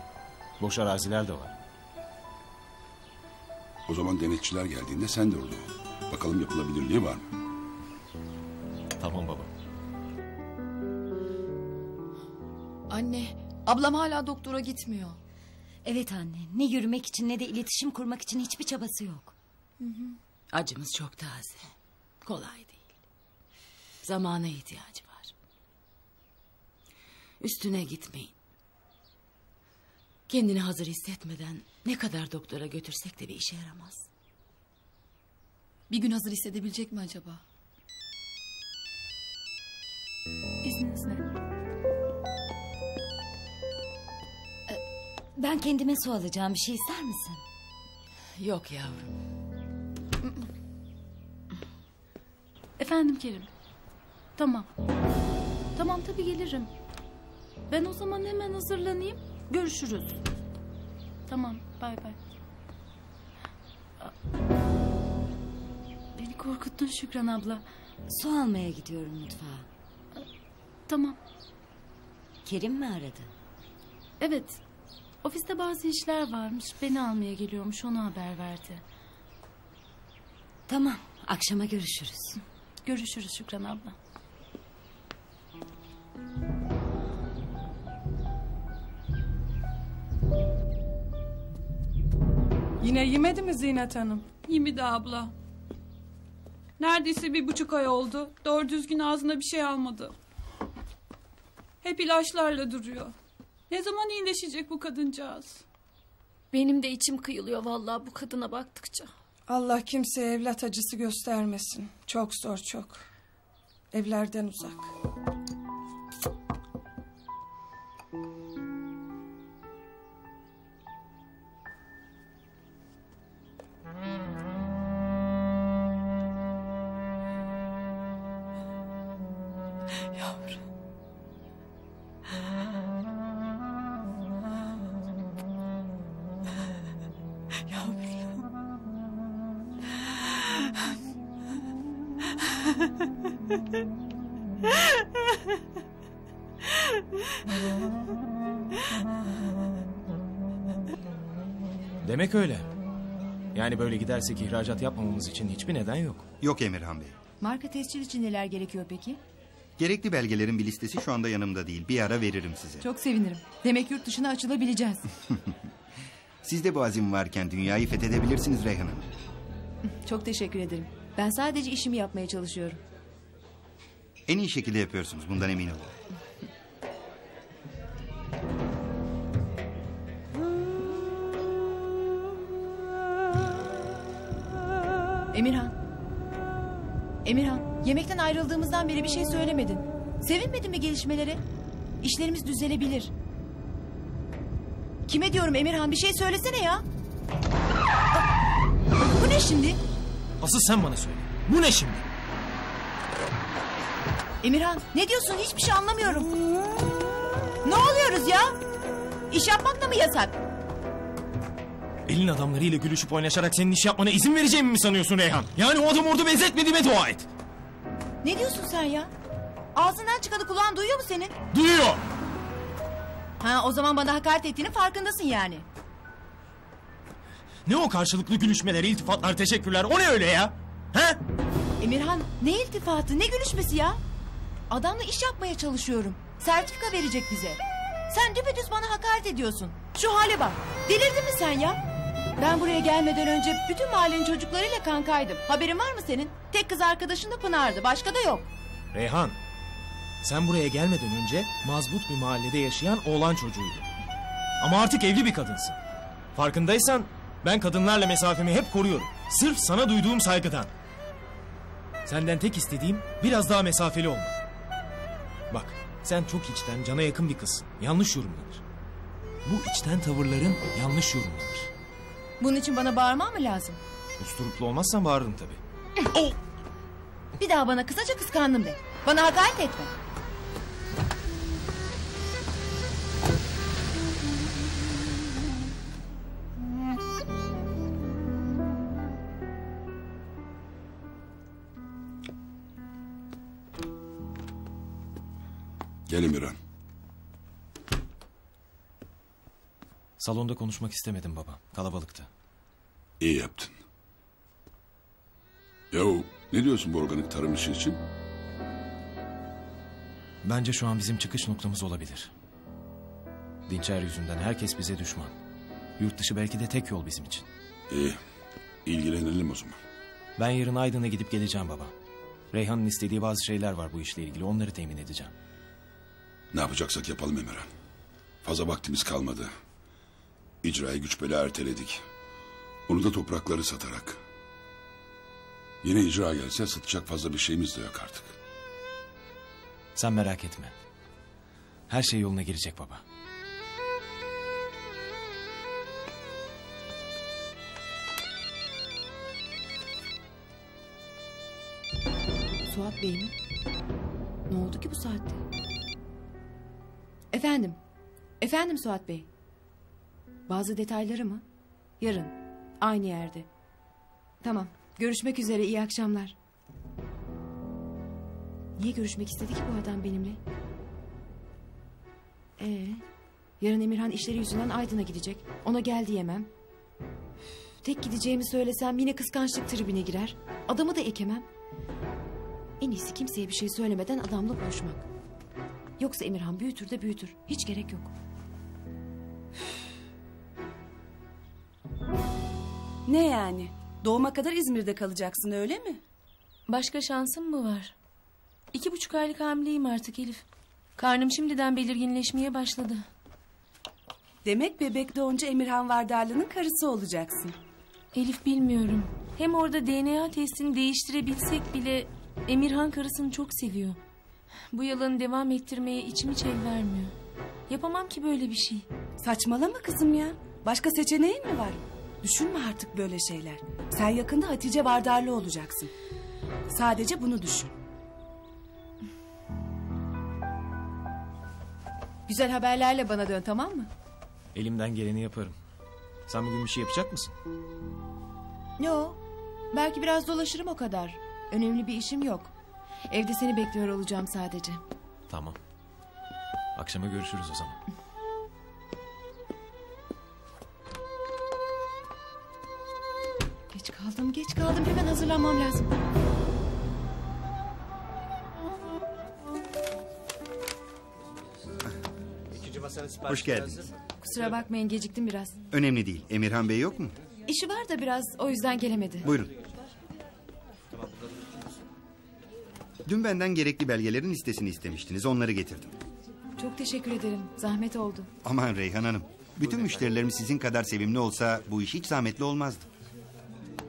Boş araziler de var. O zaman denetçiler geldiğinde sen de orada ol. Bakalım yapılabilirliği var mı? Tamam baba. Anne, ablam hala doktora gitmiyor. Evet anne. Ne yürümek için ne de iletişim kurmak için hiçbir çabası yok. Acımız çok taze. Kolay değil. Zamana ihtiyacı var. Üstüne gitmeyin. Kendini hazır hissetmeden ne kadar doktora götürsek de bir işe yaramaz. Bir gün hazır hissedebilecek mi acaba? Ben kendime su alacağım. Bir şey ister misin? Yok yavrum. Efendim Kerim. Tamam. Tamam tabii gelirim. Ben o zaman hemen hazırlanayım. Görüşürüz. Tamam bay bay. Beni korkuttun Şükran abla. Su almaya gidiyorum mutfağa. Tamam. Kerim mi aradı? Evet. Ofiste bazı işler varmış. Beni almaya geliyormuş. Ona haber verdi. Tamam. Akşama görüşürüz. Görüşürüz Şükran abla. Yine yemedi mi Zinet Hanım? Yemedi abla. Neredeyse bir buçuk ay oldu. Doğru düzgün ağzına bir şey almadı. Hep ilaçlarla duruyor. Ne zaman iyileşecek bu kadıncağız? Benim de içim kıyılıyor vallahi bu kadına baktıkça. Allah kimseye evlat acısı göstermesin. Çok zor çok. Evlerden uzak. Demek öyle. Yani böyle gidersek ihracat yapmamamız için hiçbir neden yok. Yok Emirhan Bey. Marka tescil için neler gerekiyor peki? Gerekli belgelerin bir listesi şu anda yanımda değil. Bir ara veririm size. Çok sevinirim. Demek yurt dışına açılabileceğiz. Sizde bu azim varken dünyayı fethedebilirsiniz Reyhan Hanım. Çok teşekkür ederim. Ben sadece işimi yapmaya çalışıyorum. En iyi şekilde yapıyorsunuz. Bundan emin olun. Emirhan. Emirhan, yemekten ayrıldığımızdan beri bir şey söylemedin. Sevinmedin mi gelişmelere? İşlerimiz düzelebilir. Kime diyorum Emirhan bir şey söylesene ya. Bu ne şimdi? Asıl sen bana söyle. Bu ne şimdi? Emirhan ne diyorsun hiçbir şey anlamıyorum. Ne oluyoruz ya? İş yapmak da mı yasak? Elin adamlarıyla gülüşüp oynaşarak senin iş yapmana izin vereceğimi mi sanıyorsun Reyhan? Yani o adam orada benzetmediğime dua et. Ne diyorsun sen ya? Ağzından çıkanı kulağın duyuyor mu senin? Duyuyor. Ha o zaman bana hakaret ettiğinin farkındasın yani. Ne o karşılıklı gülüşmeler, iltifatlar, teşekkürler o ne öyle ya? He? Emirhan ne iltifatı ne gülüşmesi ya? Adamla iş yapmaya çalışıyorum. Sertifika verecek bize. Sen düpedüz bana hakaret ediyorsun. Şu hale bak. Delirdin mi sen ya? Ben buraya gelmeden önce bütün mahallenin çocuklarıyla kankaydım. Haberin var mı senin? Tek kız arkadaşın da Pınar'dı. Başka da yok. Reyhan, sen buraya gelmeden önce mazbut bir mahallede yaşayan oğlan çocuğuydun. Ama artık evli bir kadınsın. Farkındaysan ben kadınlarla mesafemi hep koruyorum. Sırf sana duyduğum saygıdan. Senden tek istediğim biraz daha mesafeli olmak. Bak sen çok içten cana yakın bir kızsın. Yanlış yorumlanır. Bu içten tavırların yanlış yorumlanır. Bunun için bana bağırman mı lazım? Usturuplu olmazsan bağırırım tabii. Bir daha bana kısaca kıskandım de. Bana hakaret etme. Gel Emirhan. Salonda konuşmak istemedim baba. Kalabalıktı. İyi yaptın. Yahu ne diyorsun bu organik tarım işi için? Bence şu an bizim çıkış noktamız olabilir. Dinçer yüzünden herkes bize düşman. Yurt dışı belki de tek yol bizim için. İyi. ilgilenelim o zaman. Ben yarın Aydın'a gidip geleceğim baba. Reyhan'ın istediği bazı şeyler var bu işle ilgili. Onları temin edeceğim. Ne yapacaksak yapalım Emirhan. Fazla vaktimiz kalmadı. İcrayı güç bela erteledik. Onu da toprakları satarak. Yine icra gelse satacak fazla bir şeyimiz de yok artık. Sen merak etme. Her şey yoluna girecek baba. Suat Bey mi? Ne oldu ki bu saatte? Efendim. Efendim Suat Bey. Bazı detayları mı? Yarın. Aynı yerde. Tamam. Görüşmek üzere. iyi akşamlar. Niye görüşmek istedi ki bu adam benimle? Ee, yarın Emirhan işleri yüzünden Aydın'a gidecek. Ona gel diyemem. Tek gideceğimi söylesem yine kıskançlık tribine girer. Adamı da ekemem. En iyisi kimseye bir şey söylemeden adamla buluşmak. Yoksa Emirhan büyütür de büyütür. Hiç gerek yok. Ne yani? Doğuma kadar İzmir'de kalacaksın öyle mi? Başka şansım mı var? İki buçuk aylık hamileyim artık Elif. Karnım şimdiden belirginleşmeye başladı. Demek bebek doğunca Emirhan Vardarlı'nın karısı olacaksın. Elif bilmiyorum. Hem orada DNA testini değiştirebilsek bile Emirhan karısını çok seviyor. Bu yalanı devam ettirmeye içim hiç el vermiyor. Yapamam ki böyle bir şey. Saçmalama kızım ya. Başka seçeneğin mi var? Düşünme artık böyle şeyler. Sen yakında Hatice Vardarlı olacaksın. Sadece bunu düşün. Güzel haberlerle bana dön tamam mı? Elimden geleni yaparım. Sen bugün bir şey yapacak mısın? Yo. Belki biraz dolaşırım o kadar. Önemli bir işim yok. Evde seni bekliyor olacağım sadece. Tamam. Akşama görüşürüz o zaman. Geç kaldım, geç kaldım. Hemen hazırlanmam lazım. İkinci masanın Hoş siparişi geldiniz. hazır. Kusura bakmayın geciktim biraz. Önemli değil. Emirhan Bey yok mu? İşi var da biraz o yüzden gelemedi. Buyurun. Dün benden gerekli belgelerin listesini istemiştiniz. Onları getirdim. Çok teşekkür ederim. Zahmet oldu. Aman Reyhan Hanım. Bütün müşterilerim sizin kadar sevimli olsa bu iş hiç zahmetli olmazdı.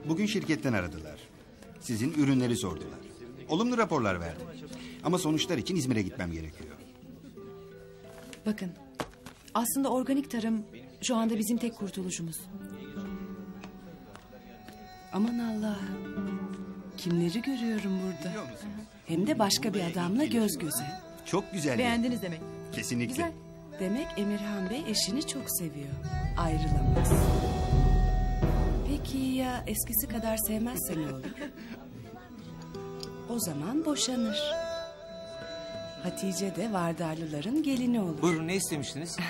Bugün şirketten aradılar. Sizin ürünleri sordular. Olumlu raporlar verdim. Ama sonuçlar için İzmir'e gitmem gerekiyor. Bakın. Aslında organik tarım şu anda bizim tek kurtuluşumuz. Aman Allah'ım. Kimleri görüyorum burada? Hem de başka bir adamla göz göze. Çok güzel. Beğendiniz demek. Kesinlikle. Güzel. Demek Emirhan Bey eşini çok seviyor. Ayrılamaz. Peki ya eskisi kadar sevmezse ne olur? O zaman boşanır. Hatice de Vardarlıların gelini olur. Buyurun ne istemiştiniz?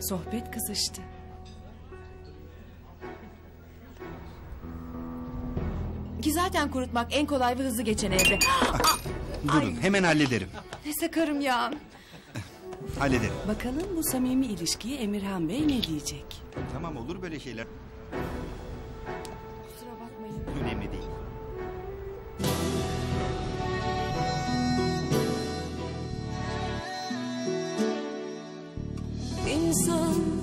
Sohbet kızıştı. Ki zaten kurutmak en kolay ve hızlı geçen evre. Durun hemen hallederim. ne sakarım ya. Hallederim. Bakalım bu samimi ilişkiye Emirhan Bey ne diyecek? Tamam olur böyle şeyler. Kusura bakmayın. Önemli değil. 心。